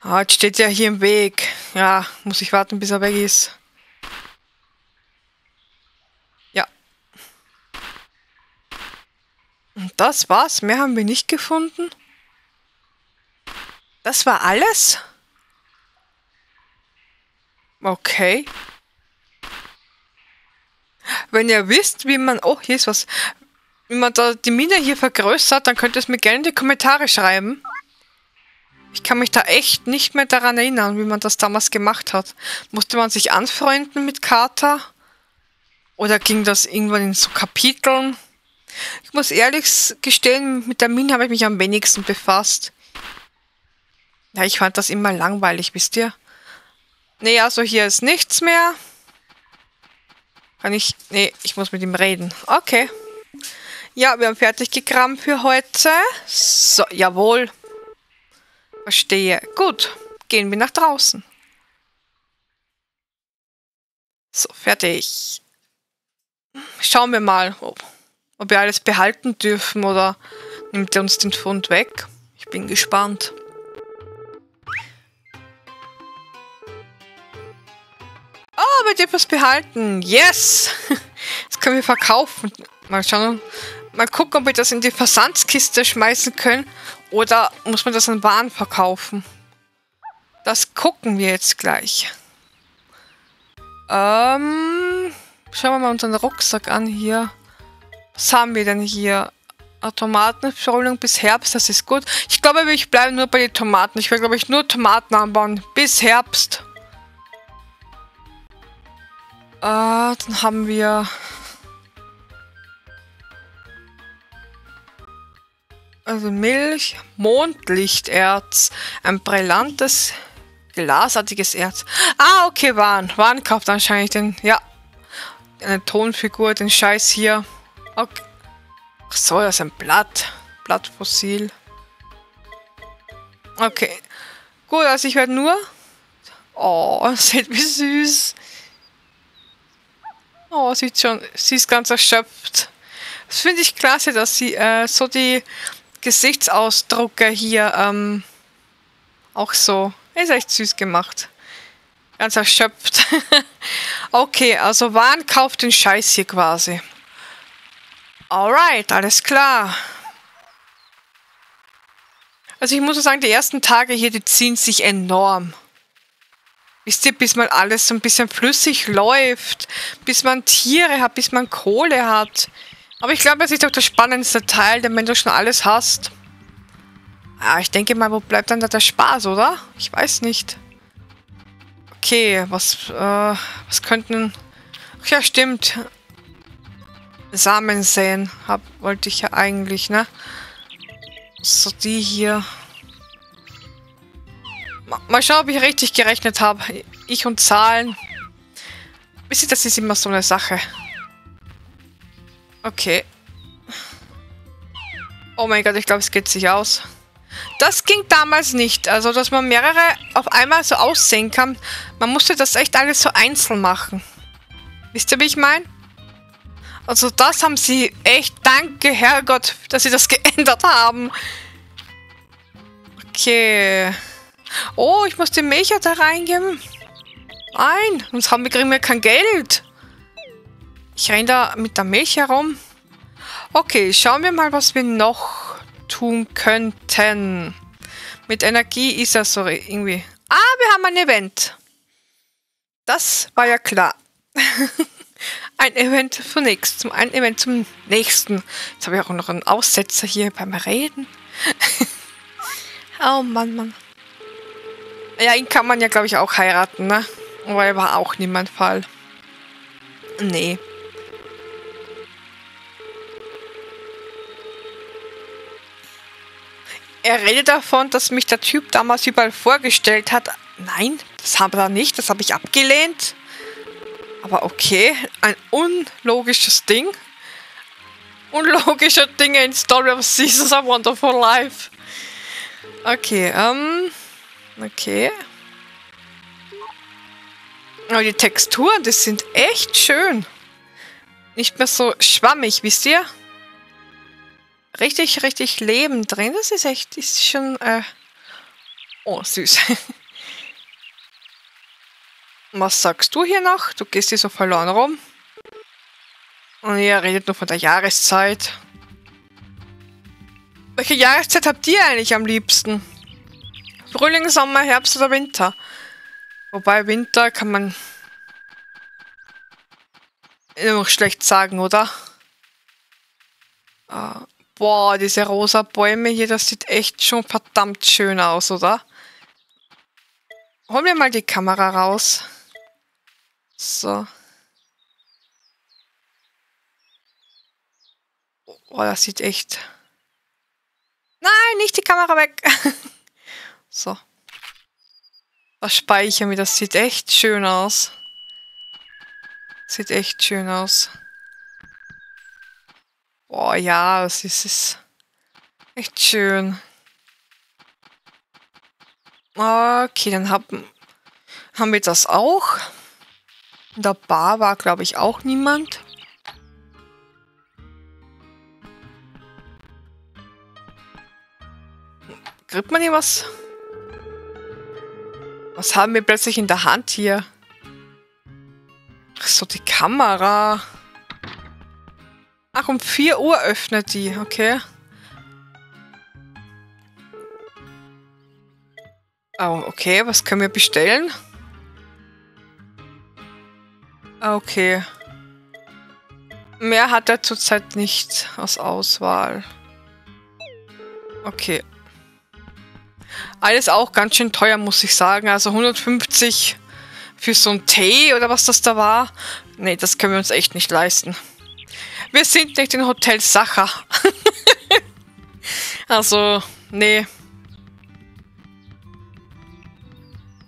Ah, jetzt steht ja hier im Weg. Ja, muss ich warten, bis er weg ist. Ja. Und das war's. Mehr haben wir nicht gefunden. Das war alles? Okay. Wenn ihr wisst, wie man... Oh, hier ist was. Wie man da die Mine hier vergrößert, dann könnt ihr es mir gerne in die Kommentare schreiben. Ich kann mich da echt nicht mehr daran erinnern, wie man das damals gemacht hat. Musste man sich anfreunden mit Carter? Oder ging das irgendwann in so Kapiteln? Ich muss ehrlich gestehen, mit der Mine habe ich mich am wenigsten befasst. Ja, ich fand das immer langweilig, wisst ihr? Nee, also hier ist nichts mehr. Kann ich... Nee, ich muss mit ihm reden. Okay. Ja, wir haben fertig gekramt für heute. So, jawohl. Verstehe. Gut, gehen wir nach draußen. So, fertig. Schauen wir mal, ob, ob wir alles behalten dürfen oder nimmt er uns den Fund weg. Ich bin gespannt. Oh, wir dürfen was behalten. Yes! Das können wir verkaufen. Mal schauen. Mal gucken, ob wir das in die Versandskiste schmeißen können. Oder muss man das an Waren verkaufen? Das gucken wir jetzt gleich. Ähm, schauen wir mal unseren Rucksack an hier. Was haben wir denn hier? Tomatenverholung bis Herbst, das ist gut. Ich glaube, ich bleibe nur bei den Tomaten. Ich will, glaube ich, nur Tomaten anbauen bis Herbst. Äh, dann haben wir... Also Milch, Mondlichterz, ein brillantes, glasartiges Erz. Ah, okay, Waren. Waren kauft anscheinend den, ja, eine Tonfigur, den Scheiß hier. Okay. Ach so, das ist ein Blatt. Blattfossil. Okay. Gut, also ich werde nur... Oh, seht wie süß. Oh, sieht schon... Sie ist ganz erschöpft. Das finde ich klasse, dass sie äh, so die Gesichtsausdrucke hier ähm, auch so. Ist echt süß gemacht. Ganz erschöpft. okay, also Waren kauft den Scheiß hier quasi. Alright, alles klar. Also ich muss sagen, die ersten Tage hier, die ziehen sich enorm. Wisst ihr, bis man alles so ein bisschen flüssig läuft, bis man Tiere hat, bis man Kohle hat. Aber ich glaube, das ist doch der spannendste Teil, denn wenn du schon alles hast. Ja, ich denke mal, wo bleibt dann da der Spaß, oder? Ich weiß nicht. Okay, was, äh, was könnten... Ach ja, stimmt. Samen säen, hab, wollte ich ja eigentlich, ne? So, die hier. Mal schauen, ob ich richtig gerechnet habe. Ich und Zahlen. Wisst ihr, das ist immer so eine Sache. Okay. Oh mein Gott, ich glaube, es geht sich aus. Das ging damals nicht. Also, dass man mehrere auf einmal so aussehen kann. Man musste das echt alles so einzeln machen. Wisst ihr, wie ich meine? Also, das haben sie echt, danke Herrgott, dass sie das geändert haben. Okay. Oh, ich muss die Milch da reingeben. Nein, sonst haben wir, kriegen wir kein Geld. Ich renne da mit der Milch herum. Okay, schauen wir mal, was wir noch tun könnten. Mit Energie ist das so irgendwie... Ah, wir haben ein Event. Das war ja klar. ein Event zum nächsten, ein Event zum nächsten. Jetzt habe ich auch noch einen Aussetzer hier beim Reden. oh Mann, Mann. Ja, ihn kann man ja, glaube ich, auch heiraten, ne? Aber er war auch nie mein Fall. Nee. Er redet davon, dass mich der Typ damals überall vorgestellt hat. Nein, das haben wir nicht, das habe ich abgelehnt. Aber okay, ein unlogisches Ding. Unlogische Dinge in Story of Seasons A Wonderful Life. Okay, ähm... Okay. Aber die Texturen, das sind echt schön. Nicht mehr so schwammig, wisst ihr? Richtig, richtig Leben drin. Das ist echt, ist schon, äh... Oh, süß. Was sagst du hier noch? Du gehst hier so verloren rum. Und ihr redet nur von der Jahreszeit. Welche Jahreszeit habt ihr eigentlich am liebsten? Frühling, Sommer, Herbst oder Winter? Wobei Winter kann man immer schlecht sagen, oder? Uh, boah, diese rosa Bäume hier, das sieht echt schon verdammt schön aus, oder? Hol mir mal die Kamera raus. So. Oh, das sieht echt... Nein, nicht die Kamera weg. so. Das speichern wir, das sieht echt schön aus. Sieht echt schön aus. Boah, ja, das ist es. Echt schön. Okay, dann haben, haben wir das auch. In der Bar war, glaube ich, auch niemand. Kriegt man hier was? Was haben wir plötzlich in der Hand hier? Ach so, die Kamera. Ach, um 4 Uhr öffnet die, okay. Oh, okay, was können wir bestellen? Okay. Mehr hat er zurzeit nicht aus Auswahl. Okay. Alles auch ganz schön teuer, muss ich sagen. Also 150 für so einen Tee oder was das da war. Nee, das können wir uns echt nicht leisten. Wir sind nicht in Hotel Sacher. also, nee.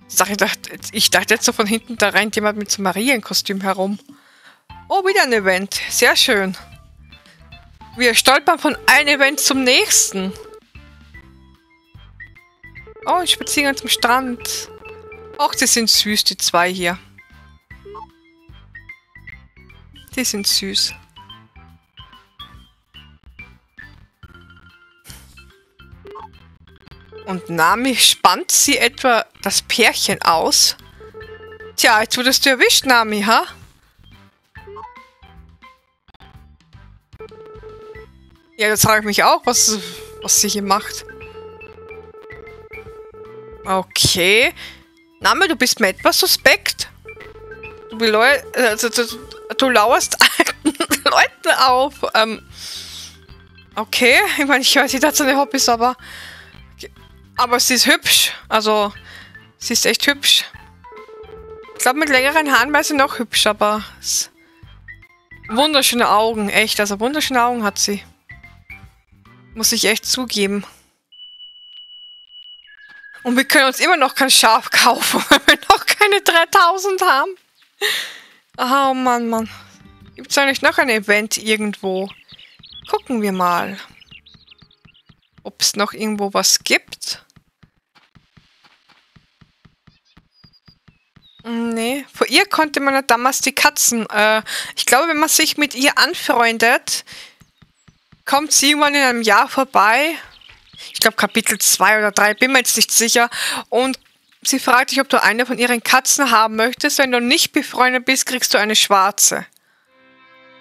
Ich dachte, ich dachte jetzt so von hinten, da rennt jemand mit so Marienkostüm herum. Oh, wieder ein Event. Sehr schön. Wir stolpern von einem Event zum nächsten. Oh, ein Spaziergang zum Strand. Ach, die sind süß, die zwei hier. Die sind süß. Und Nami spannt sie etwa das Pärchen aus. Tja, jetzt wurdest du erwischt, Nami, ha? Ja, das frage ich mich auch, was, was sie hier macht. Okay. Name, du bist mir etwas suspekt. Du, also, du, du lauerst alten Leuten auf. Ähm, okay, ich meine, ich weiß nicht, dass eine Hobbys, aber... Aber sie ist hübsch. Also, sie ist echt hübsch. Ich glaube, mit längeren Haaren wäre sie noch hübsch, aber... Wunderschöne Augen, echt. Also, wunderschöne Augen hat sie. Muss ich echt zugeben. Und wir können uns immer noch kein Schaf kaufen, weil wir noch keine 3000 haben. Oh Mann, Mann. Gibt es eigentlich noch ein Event irgendwo? Gucken wir mal. Ob es noch irgendwo was gibt. Nee, vor ihr konnte man ja damals die Katzen. Äh, ich glaube, wenn man sich mit ihr anfreundet, kommt sie irgendwann in einem Jahr vorbei ich glaube Kapitel 2 oder 3, bin mir jetzt nicht sicher. Und sie fragt dich, ob du eine von ihren Katzen haben möchtest. Wenn du nicht befreundet bist, kriegst du eine schwarze.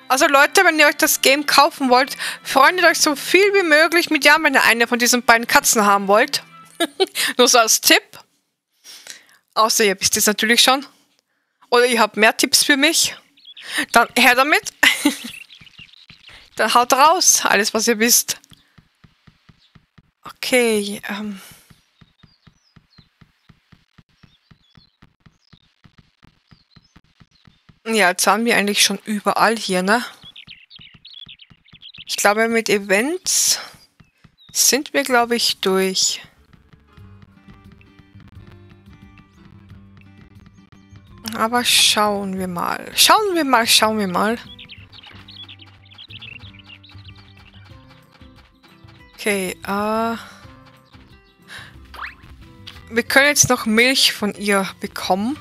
Also Leute, wenn ihr euch das Game kaufen wollt, freundet euch so viel wie möglich mit ja, wenn ihr eine von diesen beiden Katzen haben wollt. Nur so als Tipp. Außer ihr wisst es natürlich schon. Oder ihr habt mehr Tipps für mich. Dann her damit. Dann haut raus, alles was ihr wisst. Okay, ähm. Ja, jetzt waren wir eigentlich schon überall hier, ne? Ich glaube, mit Events sind wir, glaube ich, durch. Aber schauen wir mal. Schauen wir mal, schauen wir mal. Okay, äh... Wir können jetzt noch Milch von ihr bekommen.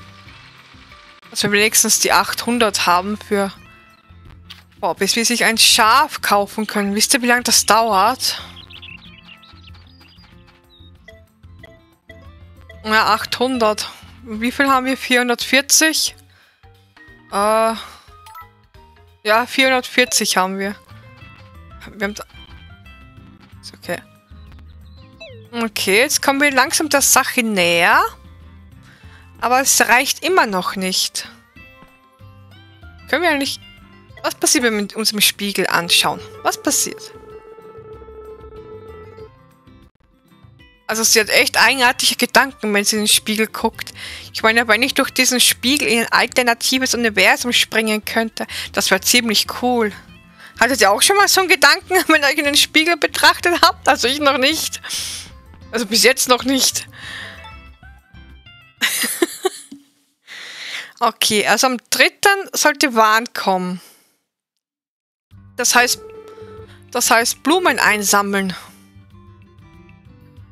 Dass wir wenigstens die 800 haben für... Boah, bis wir sich ein Schaf kaufen können. Wisst ihr, wie lange das dauert? Ja, 800. Wie viel haben wir? 440? Äh... Ja, 440 haben wir. Wir haben Okay. Okay, jetzt kommen wir langsam der Sache näher. Aber es reicht immer noch nicht. Können wir eigentlich... Was passiert, wenn wir uns im Spiegel anschauen? Was passiert? Also sie hat echt eigenartige Gedanken, wenn sie in den Spiegel guckt. Ich meine, wenn ich durch diesen Spiegel in ein alternatives Universum springen könnte, das wäre ziemlich cool. Hattet ihr auch schon mal so einen Gedanken, wenn ihr euch in den Spiegel betrachtet habt? Also ich noch nicht. Also bis jetzt noch nicht. okay, also am 3. sollte Wahn kommen. Das heißt, das heißt Blumen einsammeln.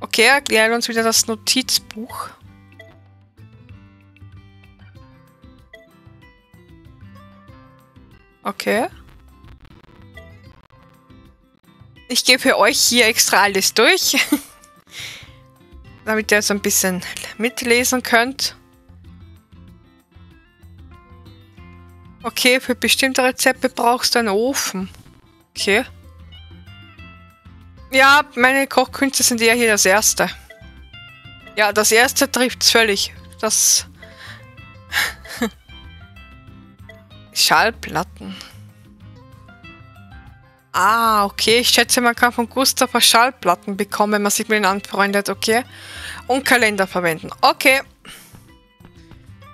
Okay, erklären uns wieder das Notizbuch. Okay. Ich gebe für euch hier extra alles durch. damit ihr so ein bisschen mitlesen könnt. Okay, für bestimmte Rezepte brauchst du einen Ofen. Okay. Ja, meine Kochkünste sind eher hier das erste. Ja, das erste trifft völlig. Das... Schallplatten. Ah, okay. Ich schätze, man kann von Gustav Schallplatten bekommen, wenn man sich mit ihnen anfreundet, okay? Und Kalender verwenden. Okay.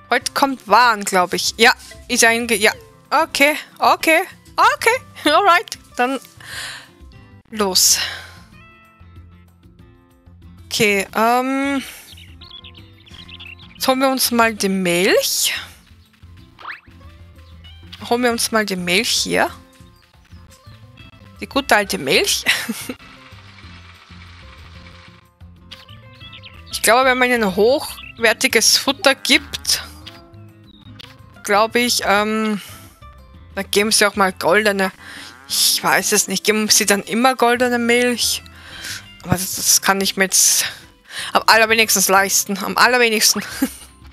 Heute kommt Waren, glaube ich. Ja, ist einge... Ja, okay, okay, okay. Alright, dann los. Okay, ähm... Jetzt holen wir uns mal die Milch. Holen wir uns mal die Milch hier. Die gute alte Milch. ich glaube, wenn man ihnen hochwertiges Futter gibt, glaube ich, ähm, dann geben sie auch mal goldene. Ich weiß es nicht. Geben sie dann immer goldene Milch? Aber das, das kann ich mir jetzt am allerwenigsten leisten. Am allerwenigsten.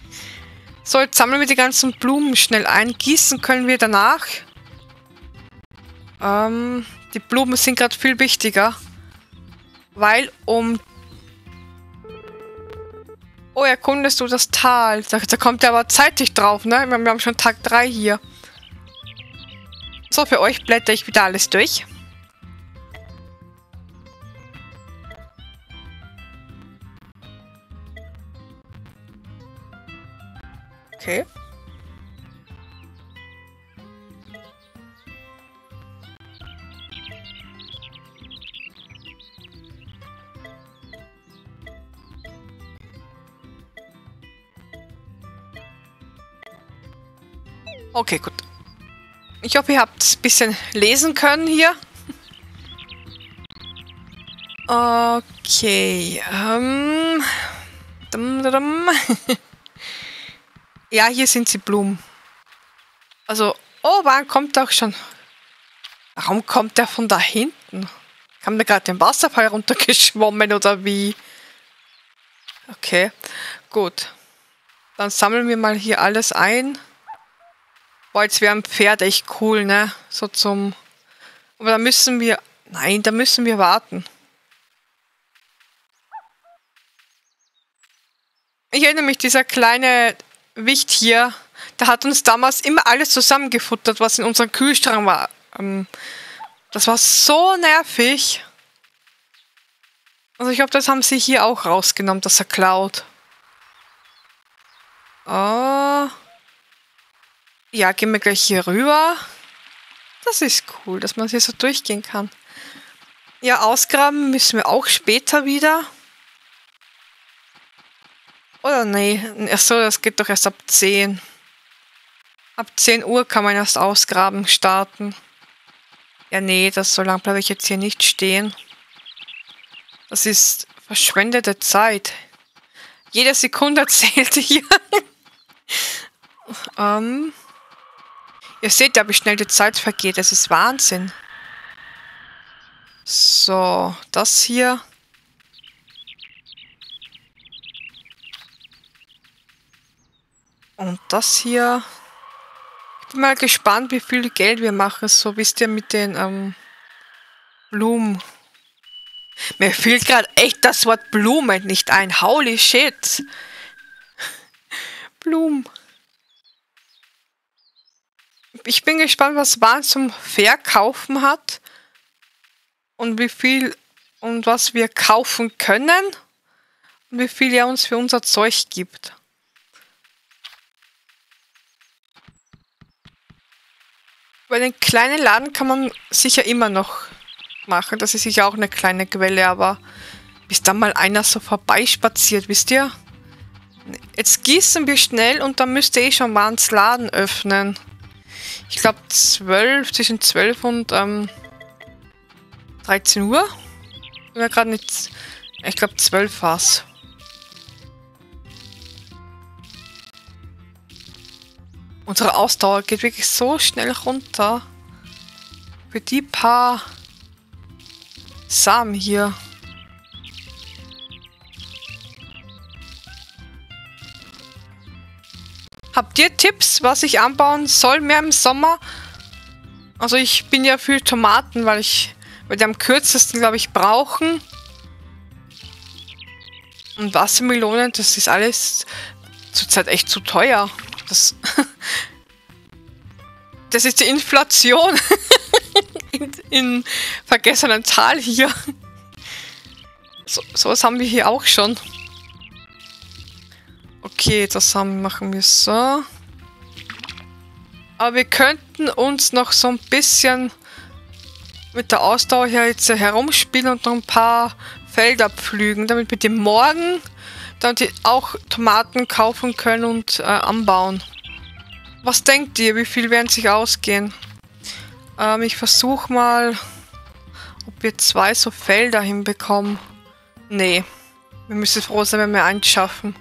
so, jetzt sammeln wir die ganzen Blumen schnell ein. Gießen können wir danach. Ähm, die Blumen sind gerade viel wichtiger. Weil um... Oh, erkundest du das Tal. Da, da kommt er aber zeitig drauf, ne? Wir haben schon Tag 3 hier. So, für euch blätter ich wieder alles durch. Okay. Okay, gut. Ich hoffe, ihr habt ein bisschen lesen können hier. Okay. Ähm. Dum, dum. ja, hier sind die Blumen. Also, oh, wann kommt auch schon? Warum kommt der von da hinten? Kam der gerade den Wasserfall runtergeschwommen oder wie? Okay, gut. Dann sammeln wir mal hier alles ein. Boah, jetzt wäre ein Pferd echt cool, ne? So zum... Aber da müssen wir... Nein, da müssen wir warten. Ich erinnere mich, dieser kleine Wicht hier, der hat uns damals immer alles zusammengefuttert, was in unserem Kühlschrank war. Ähm, das war so nervig. Also ich glaube, das haben sie hier auch rausgenommen, dass er klaut. Oh... Ja, gehen wir gleich hier rüber. Das ist cool, dass man hier so durchgehen kann. Ja, ausgraben müssen wir auch später wieder. Oder nee, achso, das geht doch erst ab 10. Ab 10 Uhr kann man erst ausgraben starten. Ja, nee, das so lange bleibe ich jetzt hier nicht stehen. Das ist verschwendete Zeit. Jede Sekunde zählt hier. ähm... Ihr seht ja, wie schnell die Zeit vergeht. Das ist Wahnsinn. So, das hier. Und das hier. Ich bin mal gespannt, wie viel Geld wir machen. So wisst ihr mit den ähm, Blumen. Mir fiel gerade echt das Wort Blumen nicht ein. Holy shit. Blumen ich bin gespannt, was Bahn zum Verkaufen hat und wie viel und was wir kaufen können und wie viel er uns für unser Zeug gibt. Bei den kleinen Laden kann man sicher immer noch machen. Das ist sicher auch eine kleine Quelle, aber bis dann mal einer so vorbeispaziert, wisst ihr? Jetzt gießen wir schnell und dann müsste ich schon mal ins Laden öffnen. Ich glaube 12, zwischen 12 und ähm, 13 Uhr. Ich bin ja gerade nicht. Ich glaube 12 war Unsere Ausdauer geht wirklich so schnell runter. Für die paar Samen hier. Habt ihr Tipps, was ich anbauen soll mehr im Sommer? Also ich bin ja für Tomaten, weil ich weil die am kürzesten, glaube ich, brauchen. Und Wassermelonen, das ist alles zurzeit echt zu teuer. Das, das ist die Inflation in, in vergessenen Tal hier. So, sowas haben wir hier auch schon. Okay, das haben, machen wir so. Aber wir könnten uns noch so ein bisschen mit der Ausdauer hier jetzt herumspielen und noch ein paar Felder pflügen, damit wir die morgen dann die auch Tomaten kaufen können und äh, anbauen. Was denkt ihr? Wie viel werden sich ausgehen? Ähm, ich versuche mal, ob wir zwei so Felder hinbekommen. Nee. Wir müssen froh sein, wenn wir eins schaffen.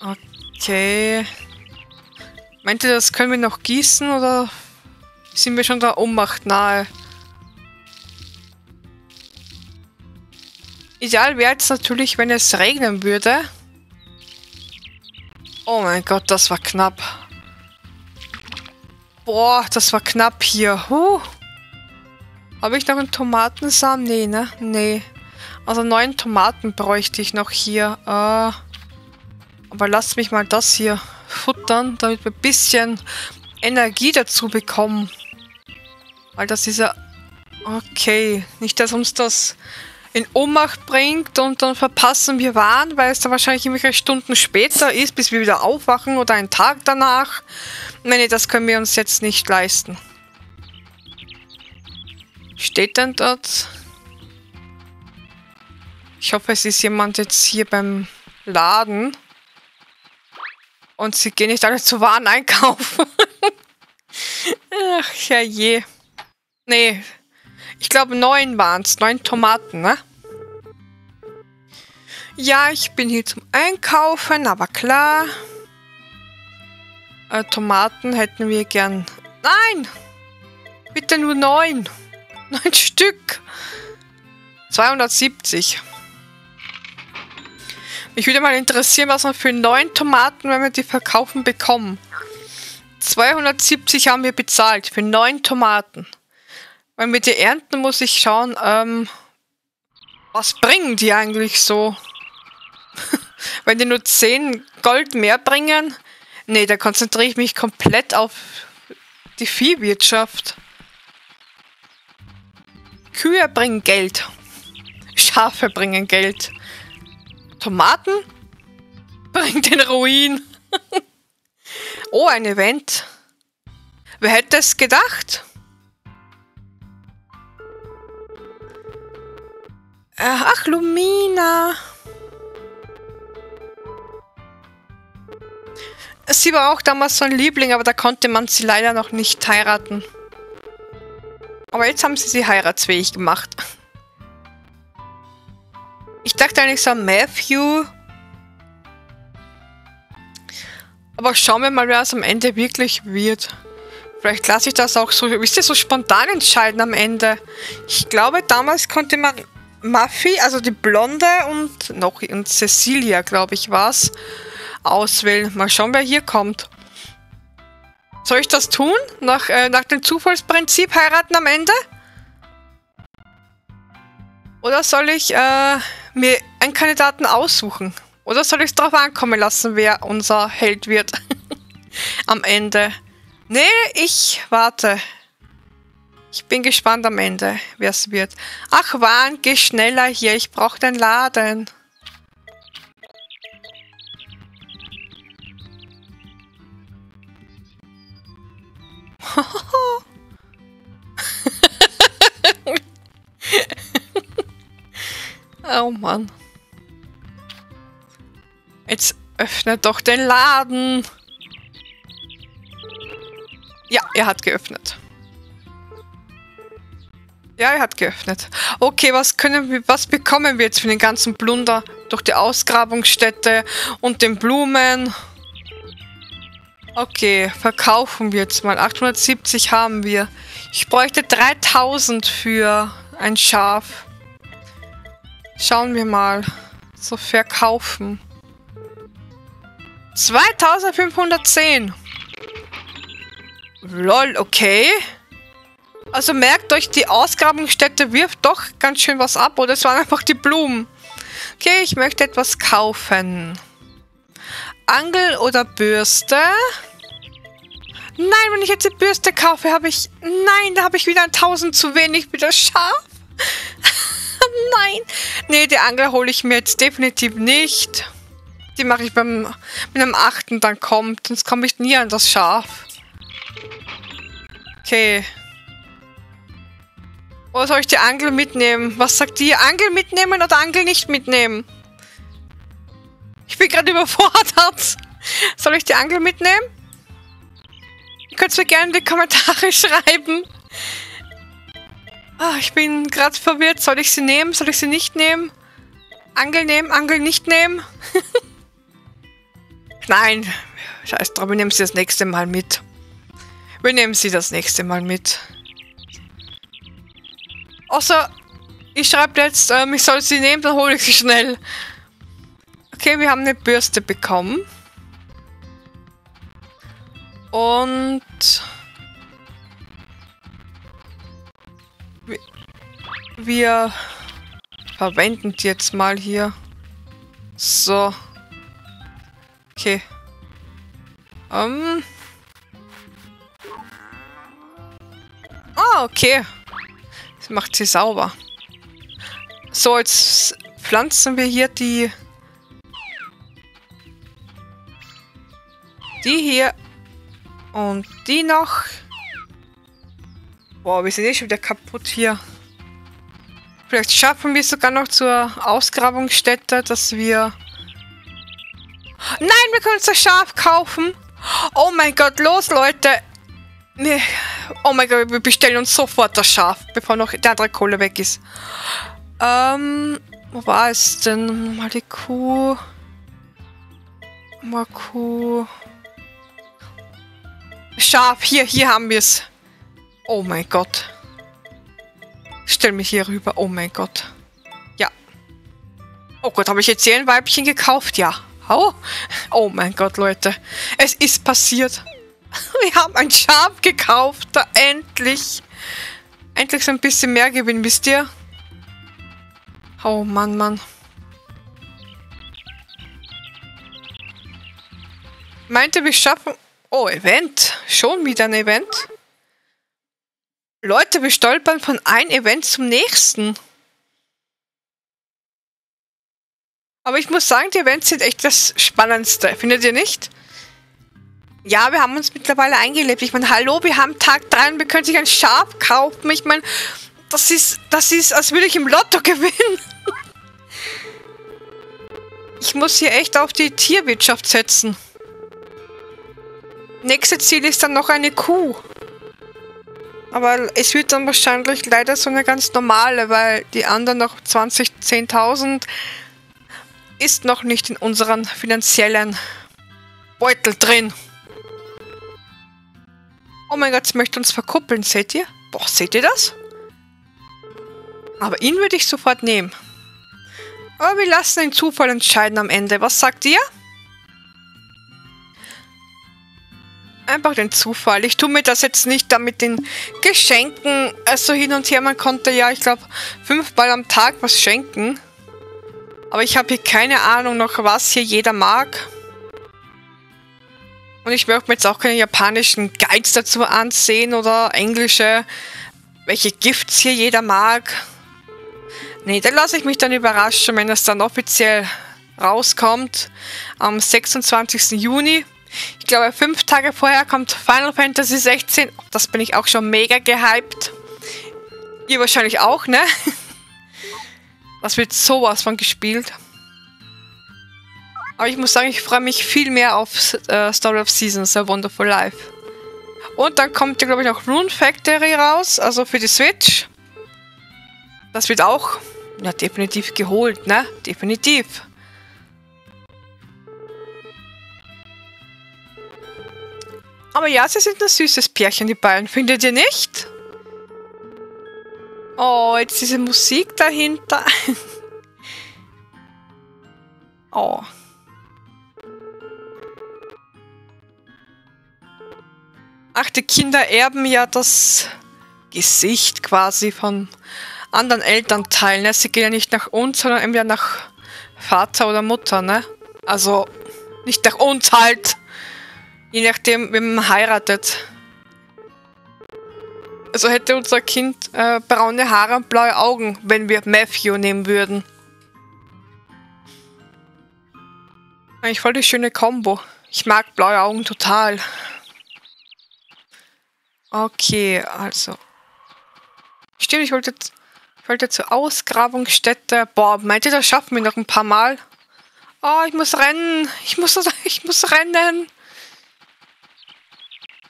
Okay. Meint ihr, das können wir noch gießen oder sind wir schon der Ohnmacht nahe? Ideal wäre jetzt natürlich, wenn es regnen würde. Oh mein Gott, das war knapp. Boah, das war knapp hier. Huh. Habe ich noch einen Tomatensamen? Nee, ne? Nee. Also neun Tomaten bräuchte ich noch hier. Äh... Aber lasst mich mal das hier futtern, damit wir ein bisschen Energie dazu bekommen. Weil das ist ja... Okay, nicht, dass uns das in Ohnmacht bringt und dann verpassen wir Waren, weil es dann wahrscheinlich irgendwelche Stunden später ist, bis wir wieder aufwachen oder einen Tag danach. Nee, das können wir uns jetzt nicht leisten. Steht denn dort? Ich hoffe, es ist jemand jetzt hier beim Laden. Und sie gehen nicht alle zu Waren einkaufen. Ach, ja je. Nee. Ich glaube, neun waren es. Neun Tomaten, ne? Ja, ich bin hier zum Einkaufen, aber klar. Äh, Tomaten hätten wir gern. Nein! Bitte nur neun. Neun Stück. 270. Mich würde mal interessieren, was man für neun Tomaten, wenn wir die verkaufen, bekommen. 270 haben wir bezahlt für neun Tomaten. Wenn wir die ernten, muss ich schauen, ähm, was bringen die eigentlich so? wenn die nur 10 Gold mehr bringen, nee, da konzentriere ich mich komplett auf die Viehwirtschaft. Kühe bringen Geld. Schafe bringen Geld. Tomaten? Bringt den Ruin. oh, ein Event. Wer hätte es gedacht? Ach, Lumina. Sie war auch damals so ein Liebling, aber da konnte man sie leider noch nicht heiraten. Aber jetzt haben sie sie heiratsfähig gemacht. Ich dachte eigentlich so an Matthew. Aber schauen wir mal, wer es am Ende wirklich wird. Vielleicht lasse ich das auch so, wisst ihr, so spontan entscheiden am Ende. Ich glaube, damals konnte man Muffy, also die Blonde und noch und Cecilia, glaube ich, war es, auswählen. Mal schauen, wer hier kommt. Soll ich das tun? Nach, äh, nach dem Zufallsprinzip heiraten am Ende? Oder soll ich äh, mir einen Kandidaten aussuchen? Oder soll ich es darauf ankommen lassen, wer unser Held wird? am Ende. Nee, ich warte. Ich bin gespannt am Ende, wer es wird. Ach, Wahn, geh schneller hier. Ich brauche den Laden. Oh Mann. Jetzt öffnet doch den Laden. Ja, er hat geöffnet. Ja, er hat geöffnet. Okay, was können wir, was bekommen wir jetzt für den ganzen Plunder durch die Ausgrabungsstätte und den Blumen? Okay, verkaufen wir jetzt mal. 870 haben wir. Ich bräuchte 3000 für ein Schaf. Schauen wir mal. So, verkaufen. 2510. Lol, okay. Also merkt euch, die Ausgrabungsstätte wirft doch ganz schön was ab. Oder es waren einfach die Blumen. Okay, ich möchte etwas kaufen. Angel oder Bürste? Nein, wenn ich jetzt die Bürste kaufe, habe ich... Nein, da habe ich wieder 1000 zu wenig für das Schaf. Nein. Nee, die Angel hole ich mir jetzt definitiv nicht. Die mache ich beim, mit einem achten dann kommt. Sonst komme ich nie an das Schaf. Okay. Oder soll ich die Angel mitnehmen? Was sagt ihr? Angel mitnehmen oder Angel nicht mitnehmen? Ich bin gerade überfordert. Soll ich die Angel mitnehmen? Ihr könnt es mir gerne in die Kommentare schreiben. Ah, ich bin gerade verwirrt. Soll ich sie nehmen? Soll ich sie nicht nehmen? Angel nehmen, Angel nicht nehmen? Nein, scheiß drauf, wir nehmen sie das nächste Mal mit. Wir nehmen sie das nächste Mal mit. Außer, ich schreibe jetzt, ähm, ich soll sie nehmen, dann hole ich sie schnell. Okay, wir haben eine Bürste bekommen. Und... Wir verwenden die jetzt mal hier. So. Okay. Ähm. Ah, okay. Das macht sie sauber. So, jetzt pflanzen wir hier die... Die hier. Und die noch. Boah, wir sind eh schon wieder kaputt hier. Vielleicht schaffen wir sogar noch zur Ausgrabungsstätte, dass wir... Nein, wir können uns das Schaf kaufen. Oh mein Gott, los Leute. Nee. Oh mein Gott, wir bestellen uns sofort das Schaf, bevor noch der andere Kohle weg ist. Ähm, wo war es denn? Mal die Kuh. Mal Kuh. Schaf, hier, hier haben wir es. Oh mein Gott. Stell mich hier rüber. Oh mein Gott. Ja. Oh Gott, habe ich jetzt hier ein Weibchen gekauft? Ja. Oh. oh mein Gott, Leute. Es ist passiert. Wir haben ein Schaf gekauft. Da endlich. Endlich so ein bisschen mehr gewinnen, wisst ihr? Oh Mann, Mann. Meinte, wir schaffen... Oh, Event. Schon wieder ein Event? Leute, wir stolpern von einem Event zum nächsten. Aber ich muss sagen, die Events sind echt das Spannendste. Findet ihr nicht? Ja, wir haben uns mittlerweile eingelebt. Ich meine, hallo, wir haben Tag 3 und wir können sich ein Schaf kaufen. Ich meine, das ist, das ist, als würde ich im Lotto gewinnen. ich muss hier echt auf die Tierwirtschaft setzen. Nächstes Ziel ist dann noch eine Kuh. Aber es wird dann wahrscheinlich leider so eine ganz normale, weil die anderen noch 20, 10.000 ist noch nicht in unseren finanziellen Beutel drin. Oh mein Gott, sie möchte uns verkuppeln, seht ihr? Boah, seht ihr das? Aber ihn würde ich sofort nehmen. Aber wir lassen den Zufall entscheiden am Ende. Was sagt ihr? einfach den Zufall. Ich tue mir das jetzt nicht damit den Geschenken also hin und her. Man konnte ja, ich glaube, fünfmal am Tag was schenken. Aber ich habe hier keine Ahnung noch, was hier jeder mag. Und ich möchte mir jetzt auch keine japanischen Guides dazu ansehen oder englische, welche Gifts hier jeder mag. Nee, da lasse ich mich dann überraschen, wenn das dann offiziell rauskommt. Am 26. Juni. Ich glaube, fünf Tage vorher kommt Final Fantasy 16. Das bin ich auch schon mega gehypt. Ihr wahrscheinlich auch, ne? Das wird sowas von gespielt. Aber ich muss sagen, ich freue mich viel mehr auf äh, Story of Seasons, A Wonderful Life. Und dann kommt ja, glaube ich, noch Rune Factory raus, also für die Switch. Das wird auch ja, definitiv geholt, ne? Definitiv. Aber ja, sie sind ein süßes Pärchen, die beiden. Findet ihr nicht? Oh, jetzt diese Musik dahinter. oh. Die Kinder erben ja das Gesicht quasi von anderen Elternteilen. Ne? Sie gehen ja nicht nach uns, sondern entweder nach Vater oder Mutter, ne? Also nicht nach uns halt. Je nachdem, wenn man heiratet. Also hätte unser Kind äh, braune Haare und blaue Augen, wenn wir Matthew nehmen würden. Eigentlich voll die schöne Combo. Ich mag blaue Augen total. Okay, also. Stimmt, ich wollte, ich wollte zur Ausgrabungsstätte. Boah, meint ihr, das schaffen wir noch ein paar Mal? Oh, ich muss rennen. Ich muss, ich muss rennen.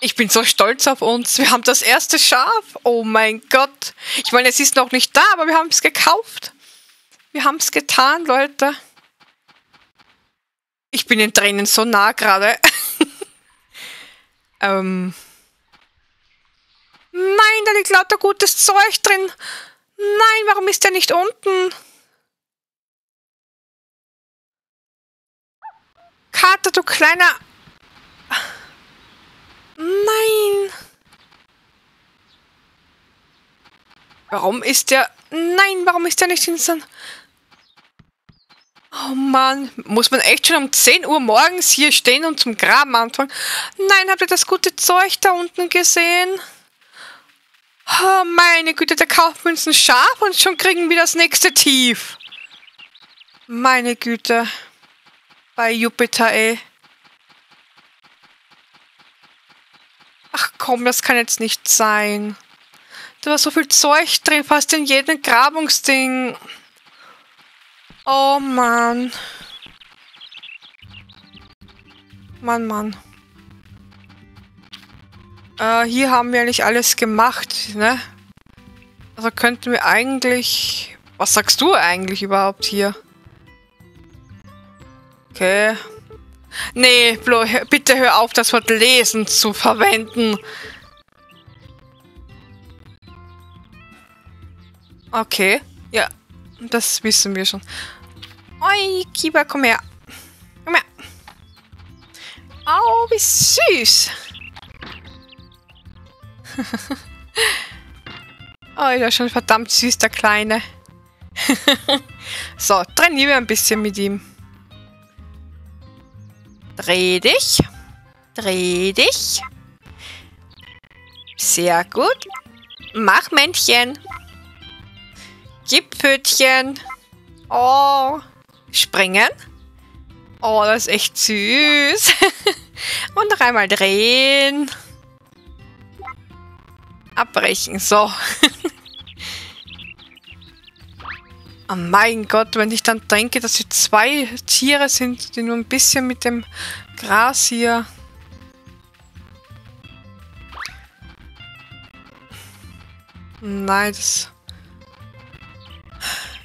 Ich bin so stolz auf uns. Wir haben das erste Schaf. Oh mein Gott. Ich meine, es ist noch nicht da, aber wir haben es gekauft. Wir haben es getan, Leute. Ich bin den Tränen so nah gerade. ähm. Nein, da liegt lauter gutes Zeug drin. Nein, warum ist der nicht unten? Kater, du kleiner Nein! Warum ist der... Nein, warum ist der nicht in so... Oh Mann, muss man echt schon um 10 Uhr morgens hier stehen und zum Graben anfangen? Nein, habt ihr das gute Zeug da unten gesehen? Oh, meine Güte, der kauft uns ein Schaf und schon kriegen wir das nächste Tief. Meine Güte. Bei Jupiter, ey. Ach komm, das kann jetzt nicht sein. Da war so viel Zeug drin, fast in jedem Grabungsding. Oh Mann. Mann, Mann. Äh, hier haben wir eigentlich alles gemacht, ne? Also könnten wir eigentlich... Was sagst du eigentlich überhaupt hier? Okay. Nee, Flo, bitte hör auf, das Wort lesen zu verwenden. Okay, ja, das wissen wir schon. Oi, Kiba, komm her. Komm her. Oh, wie süß. oh, ist ja schon verdammt süß, der Kleine. so, trainieren wir ein bisschen mit ihm. Dreh dich. Dreh dich. Sehr gut. Mach Männchen. Gib Pfötchen. Oh. Springen. Oh, das ist echt süß. Und noch einmal drehen. Abbrechen. So. Oh mein Gott, wenn ich dann denke, dass sie zwei Tiere sind, die nur ein bisschen mit dem Gras hier... Nein, das...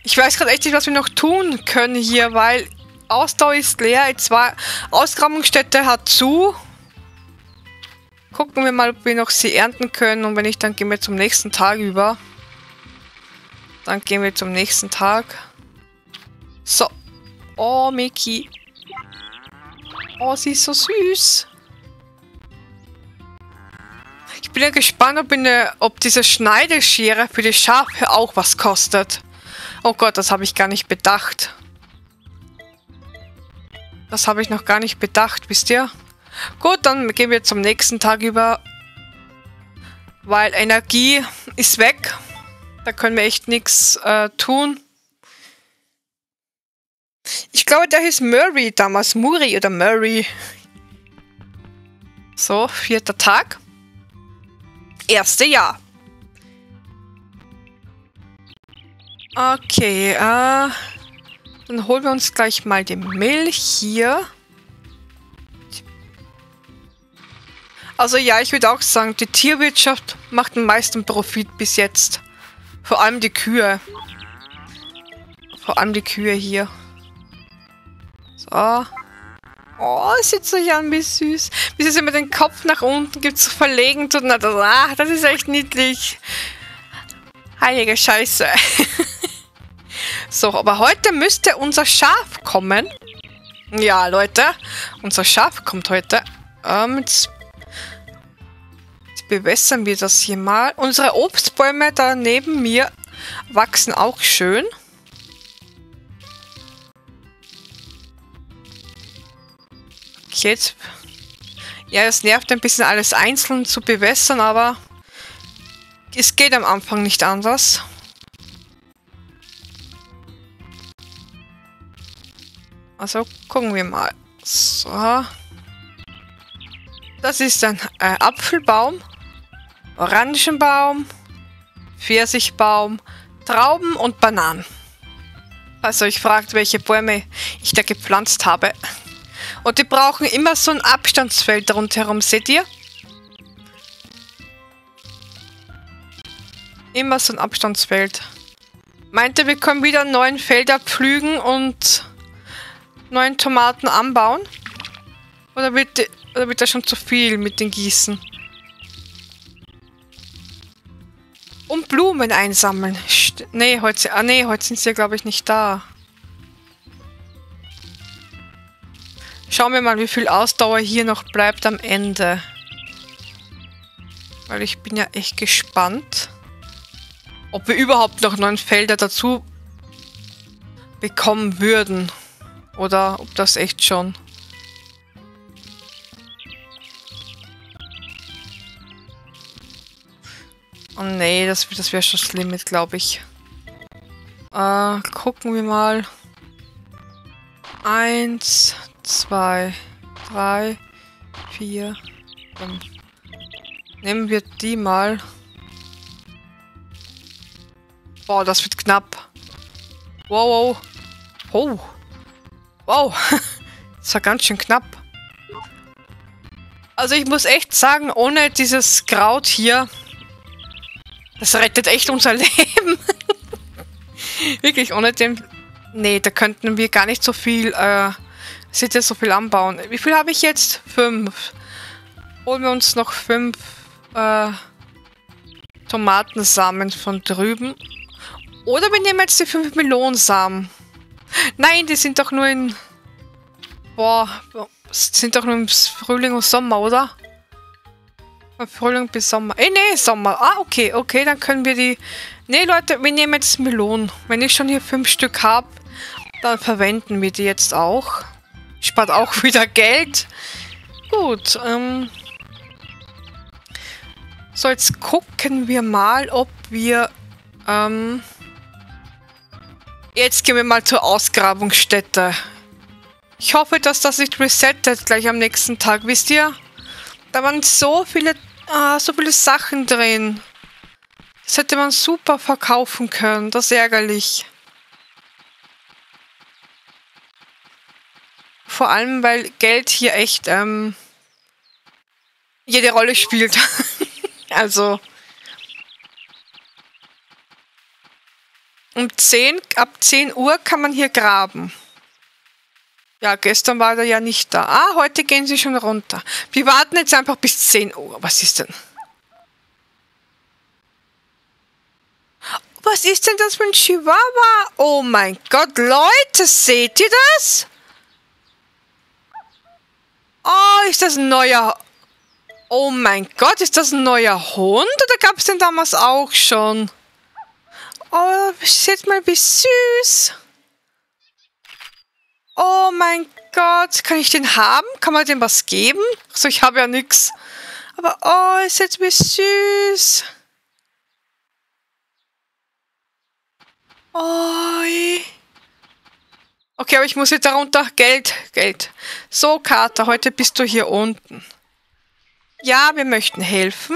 Ich weiß gerade echt nicht, was wir noch tun können hier, weil Ausdauer ist leer, die zwei Ausgrabungsstätte hat zu. Gucken wir mal, ob wir noch sie ernten können und wenn nicht, dann gehen wir zum nächsten Tag über. Dann gehen wir zum nächsten Tag. So. Oh, Mickey. Oh, sie ist so süß. Ich bin ja gespannt, ob, eine, ob diese Schneideschere für die Schafe auch was kostet. Oh Gott, das habe ich gar nicht bedacht. Das habe ich noch gar nicht bedacht, wisst ihr? Gut, dann gehen wir zum nächsten Tag über. Weil Energie ist weg. Da können wir echt nichts äh, tun. Ich glaube, der hieß Murray damals. Muri oder Murray. So, vierter Tag. Erste Jahr. Okay, äh, dann holen wir uns gleich mal die Milch hier. Also ja, ich würde auch sagen, die Tierwirtschaft macht den meisten Profit bis jetzt. Vor allem die Kühe. Vor allem die Kühe hier. So. Oh, sieht so an, wie süß. Wie sie immer den Kopf nach unten gibt, so verlegen tut. Na, das, ah, das ist echt niedlich. Heilige Scheiße. so, aber heute müsste unser Schaf kommen. Ja, Leute. Unser Schaf kommt heute. Ähm, jetzt bewässern wir das hier mal. Unsere Obstbäume da neben mir wachsen auch schön. jetzt... Ja, es nervt ein bisschen alles einzeln zu bewässern, aber es geht am Anfang nicht anders. Also gucken wir mal. So. Das ist ein äh, Apfelbaum, Orangenbaum, Pfirsichbaum, Trauben und Bananen. Also ich fragt, welche Bäume ich da gepflanzt habe. Und die brauchen immer so ein Abstandsfeld rundherum, seht ihr? Immer so ein Abstandsfeld. Meint ihr, wir können wieder neuen Felder pflügen und neuen Tomaten anbauen? Oder wird, oder wird das schon zu viel mit den Gießen? Und Blumen einsammeln. St nee, heute, ah, nee, heute sind sie glaube ich, nicht da. Schauen wir mal, wie viel Ausdauer hier noch bleibt am Ende. Weil ich bin ja echt gespannt, ob wir überhaupt noch neun Felder dazu bekommen würden. Oder ob das echt schon... Oh nee, das, das wäre schon das Limit, glaube ich. Äh, gucken wir mal. Eins, zwei, drei, vier, fünf. Nehmen wir die mal. Boah, das wird knapp. Wow, wow. Oh. Wow. das war ganz schön knapp. Also ich muss echt sagen, ohne dieses Kraut hier, das rettet echt unser Leben. Wirklich, ohne den... Nee, da könnten wir gar nicht so viel äh, Seht ihr so viel anbauen? Wie viel habe ich jetzt? Fünf. Holen wir uns noch fünf äh, Tomatensamen von drüben. Oder wir nehmen jetzt die fünf Melonensamen. Nein, die sind doch nur in... Boah, sind doch nur im Frühling und Sommer, oder? Frühling bis Sommer. Eh, nee, Sommer. Ah, okay, okay, dann können wir die... Nee, Leute, wir nehmen jetzt Melonen. Wenn ich schon hier fünf Stück habe, dann verwenden wir die jetzt auch. Spart auch wieder Geld. Gut, ähm... So, jetzt gucken wir mal, ob wir, ähm... Jetzt gehen wir mal zur Ausgrabungsstätte. Ich hoffe, dass das nicht resettet gleich am nächsten Tag. Wisst ihr? Da waren so viele, ah, so viele Sachen drin. Das hätte man super verkaufen können. Das ist ärgerlich. Vor allem, weil Geld hier echt ähm, jede Rolle spielt. also um 10, ab 10 Uhr kann man hier graben. Ja, gestern war er ja nicht da. Ah, heute gehen sie schon runter. Wir warten jetzt einfach bis 10 Uhr. Was ist denn? Was ist denn das für ein Chihuahua? Oh mein Gott, Leute, seht ihr das? Oh, ist das ein neuer... Oh mein Gott, ist das ein neuer Hund? Oder gab es den damals auch schon? Oh, seht mal, wie süß. Oh mein Gott, kann ich den haben? Kann man dem was geben? Achso, ich habe ja nichts. Aber oh, ist jetzt wie süß. Oh, Okay, aber ich muss jetzt darunter Geld, Geld. So, Kater, heute bist du hier unten. Ja, wir möchten helfen.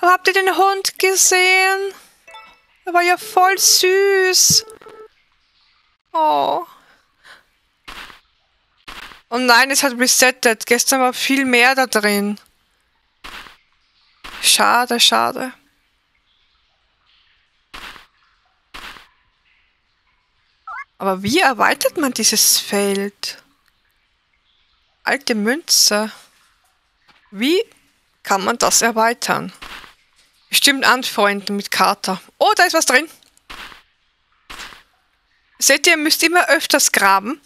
Aber habt ihr den Hund gesehen? Er war ja voll süß. Oh. Oh nein, es hat resettet. Gestern war viel mehr da drin. Schade, schade. Aber wie erweitert man dieses Feld? Alte Münze. Wie kann man das erweitern? Bestimmt anfreunden mit Kater. Oh, da ist was drin. Seht ihr, ihr müsst immer öfters graben.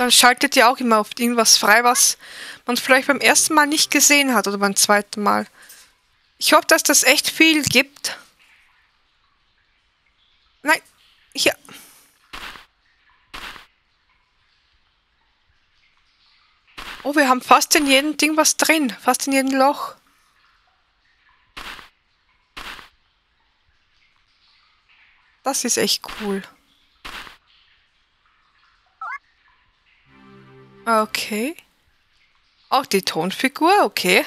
Dann schaltet ihr auch immer auf irgendwas frei, was man vielleicht beim ersten Mal nicht gesehen hat oder beim zweiten Mal. Ich hoffe, dass das echt viel gibt. Nein, hier. Oh, wir haben fast in jedem Ding was drin. Fast in jedem Loch. Das ist echt cool. Okay. Auch die Tonfigur, okay.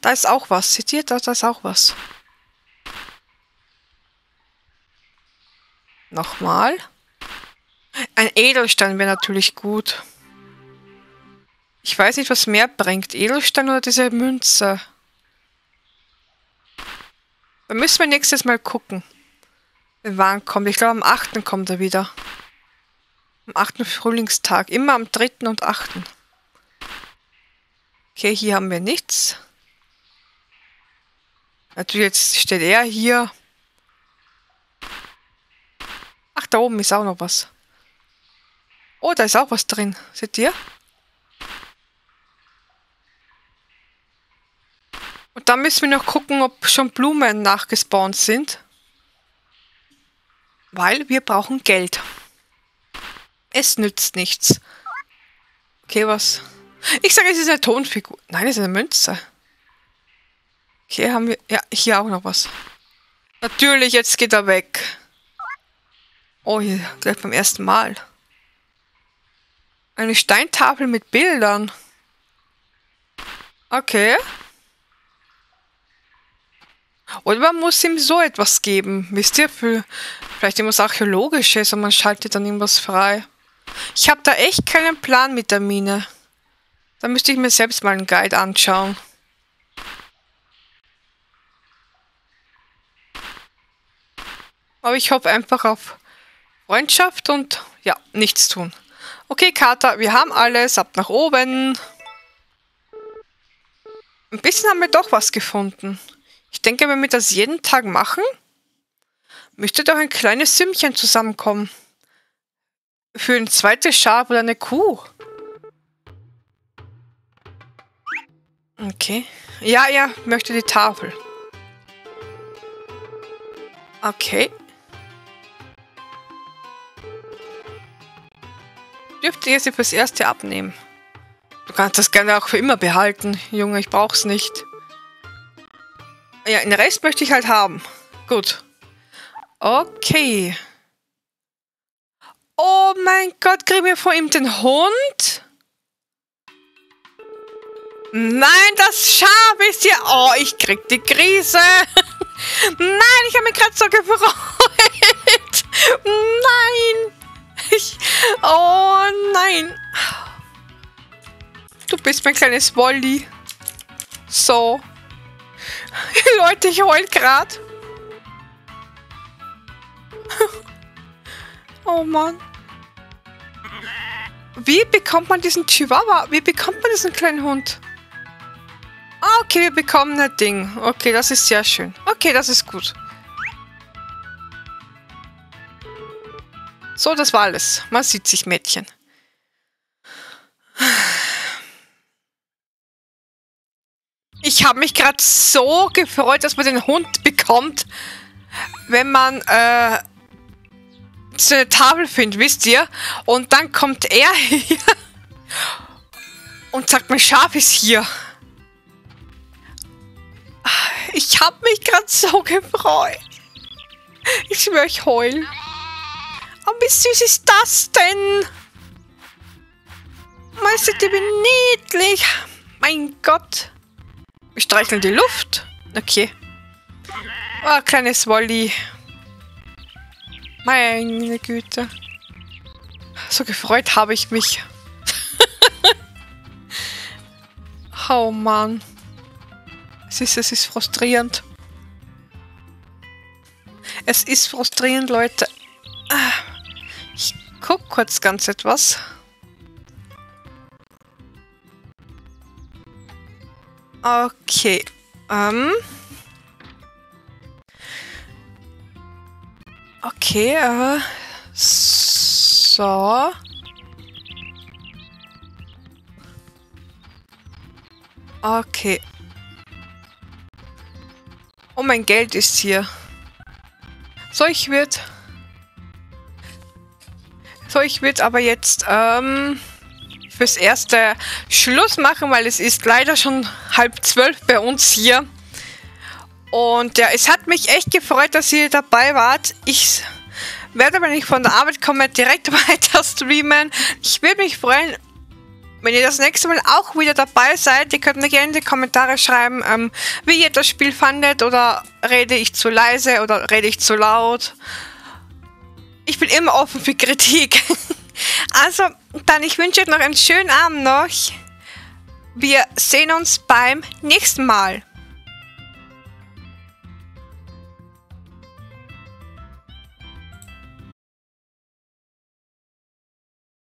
Da ist auch was. Seht ihr? Da, da ist auch was. Nochmal. Ein Edelstein wäre natürlich gut. Ich weiß nicht, was mehr bringt. Edelstein oder diese Münze? Da müssen wir nächstes Mal gucken. Wann kommt? Ich glaube, am 8. kommt er wieder. Am 8. Frühlingstag. Immer am 3. und 8. Okay, hier haben wir nichts. Natürlich, jetzt steht er hier. Ach, da oben ist auch noch was. Oh, da ist auch was drin. Seht ihr? Und dann müssen wir noch gucken, ob schon Blumen nachgespawnt sind. Weil wir brauchen Geld. Es nützt nichts. Okay, was? Ich sage, es ist eine Tonfigur. Nein, es ist eine Münze. Okay, haben wir... Ja, hier auch noch was. Natürlich, jetzt geht er weg. Oh, hier, gleich beim ersten Mal. Eine Steintafel mit Bildern. Okay. Oder man muss ihm so etwas geben. Wisst ihr, für vielleicht irgendwas Archäologisches und man schaltet dann irgendwas frei. Ich habe da echt keinen Plan mit der Mine. Da müsste ich mir selbst mal einen Guide anschauen. Aber ich hoffe einfach auf Freundschaft und ja, nichts tun. Okay, Kater, wir haben alles. Ab nach oben. Ein bisschen haben wir doch was gefunden. Ich denke, wenn wir das jeden Tag machen, müsste doch ein kleines Sümmchen zusammenkommen. Für ein zweites Schaf oder eine Kuh. Okay. Ja, ja, möchte die Tafel. Okay. Dürfte sie fürs Erste abnehmen. Du kannst das gerne auch für immer behalten, Junge, ich brauch's nicht. Ja, den Rest möchte ich halt haben. Gut. Okay. Oh mein Gott, kriegen wir vor ihm den Hund? Nein, das Schaf ist hier. Oh, ich krieg die Krise. Nein, ich habe mich gerade so gefreut. Nein. Ich, oh nein. Du bist mein kleines Wolli. So. Leute, ich heul grad. Oh Mann. Wie bekommt man diesen Chihuahua? Wie bekommt man diesen kleinen Hund? Ah, okay, wir bekommen ein Ding. Okay, das ist sehr schön. Okay, das ist gut. So, das war alles. Man sieht sich, Mädchen. Ich habe mich gerade so gefreut, dass man den Hund bekommt, wenn man äh, so eine Tafel findet, wisst ihr? Und dann kommt er hier und sagt, mein Schaf ist hier. Ich habe mich gerade so gefreut. Ich schwöre, ich heul. Oh, wie süß ist das denn? Meister, wie niedlich. Mein Gott. Wir streicheln die Luft. Okay. Oh, kleines Wolli. Meine Güte. So gefreut habe ich mich. oh Mann. Es ist, es ist frustrierend. Es ist frustrierend, Leute. guck kurz ganz etwas. Okay. Ähm. Okay, äh. So. Okay. Oh, mein Geld ist hier. So, ich würde... So, ich würde aber jetzt ähm, fürs erste Schluss machen, weil es ist leider schon halb zwölf bei uns hier. Und ja, es hat mich echt gefreut, dass ihr dabei wart. Ich werde, wenn ich von der Arbeit komme, direkt weiter streamen. Ich würde mich freuen, wenn ihr das nächste Mal auch wieder dabei seid, ihr könnt mir gerne in die Kommentare schreiben, ähm, wie ihr das Spiel fandet oder rede ich zu leise oder rede ich zu laut. Ich bin immer offen für Kritik. also, dann ich wünsche euch noch einen schönen Abend noch. Wir sehen uns beim nächsten Mal.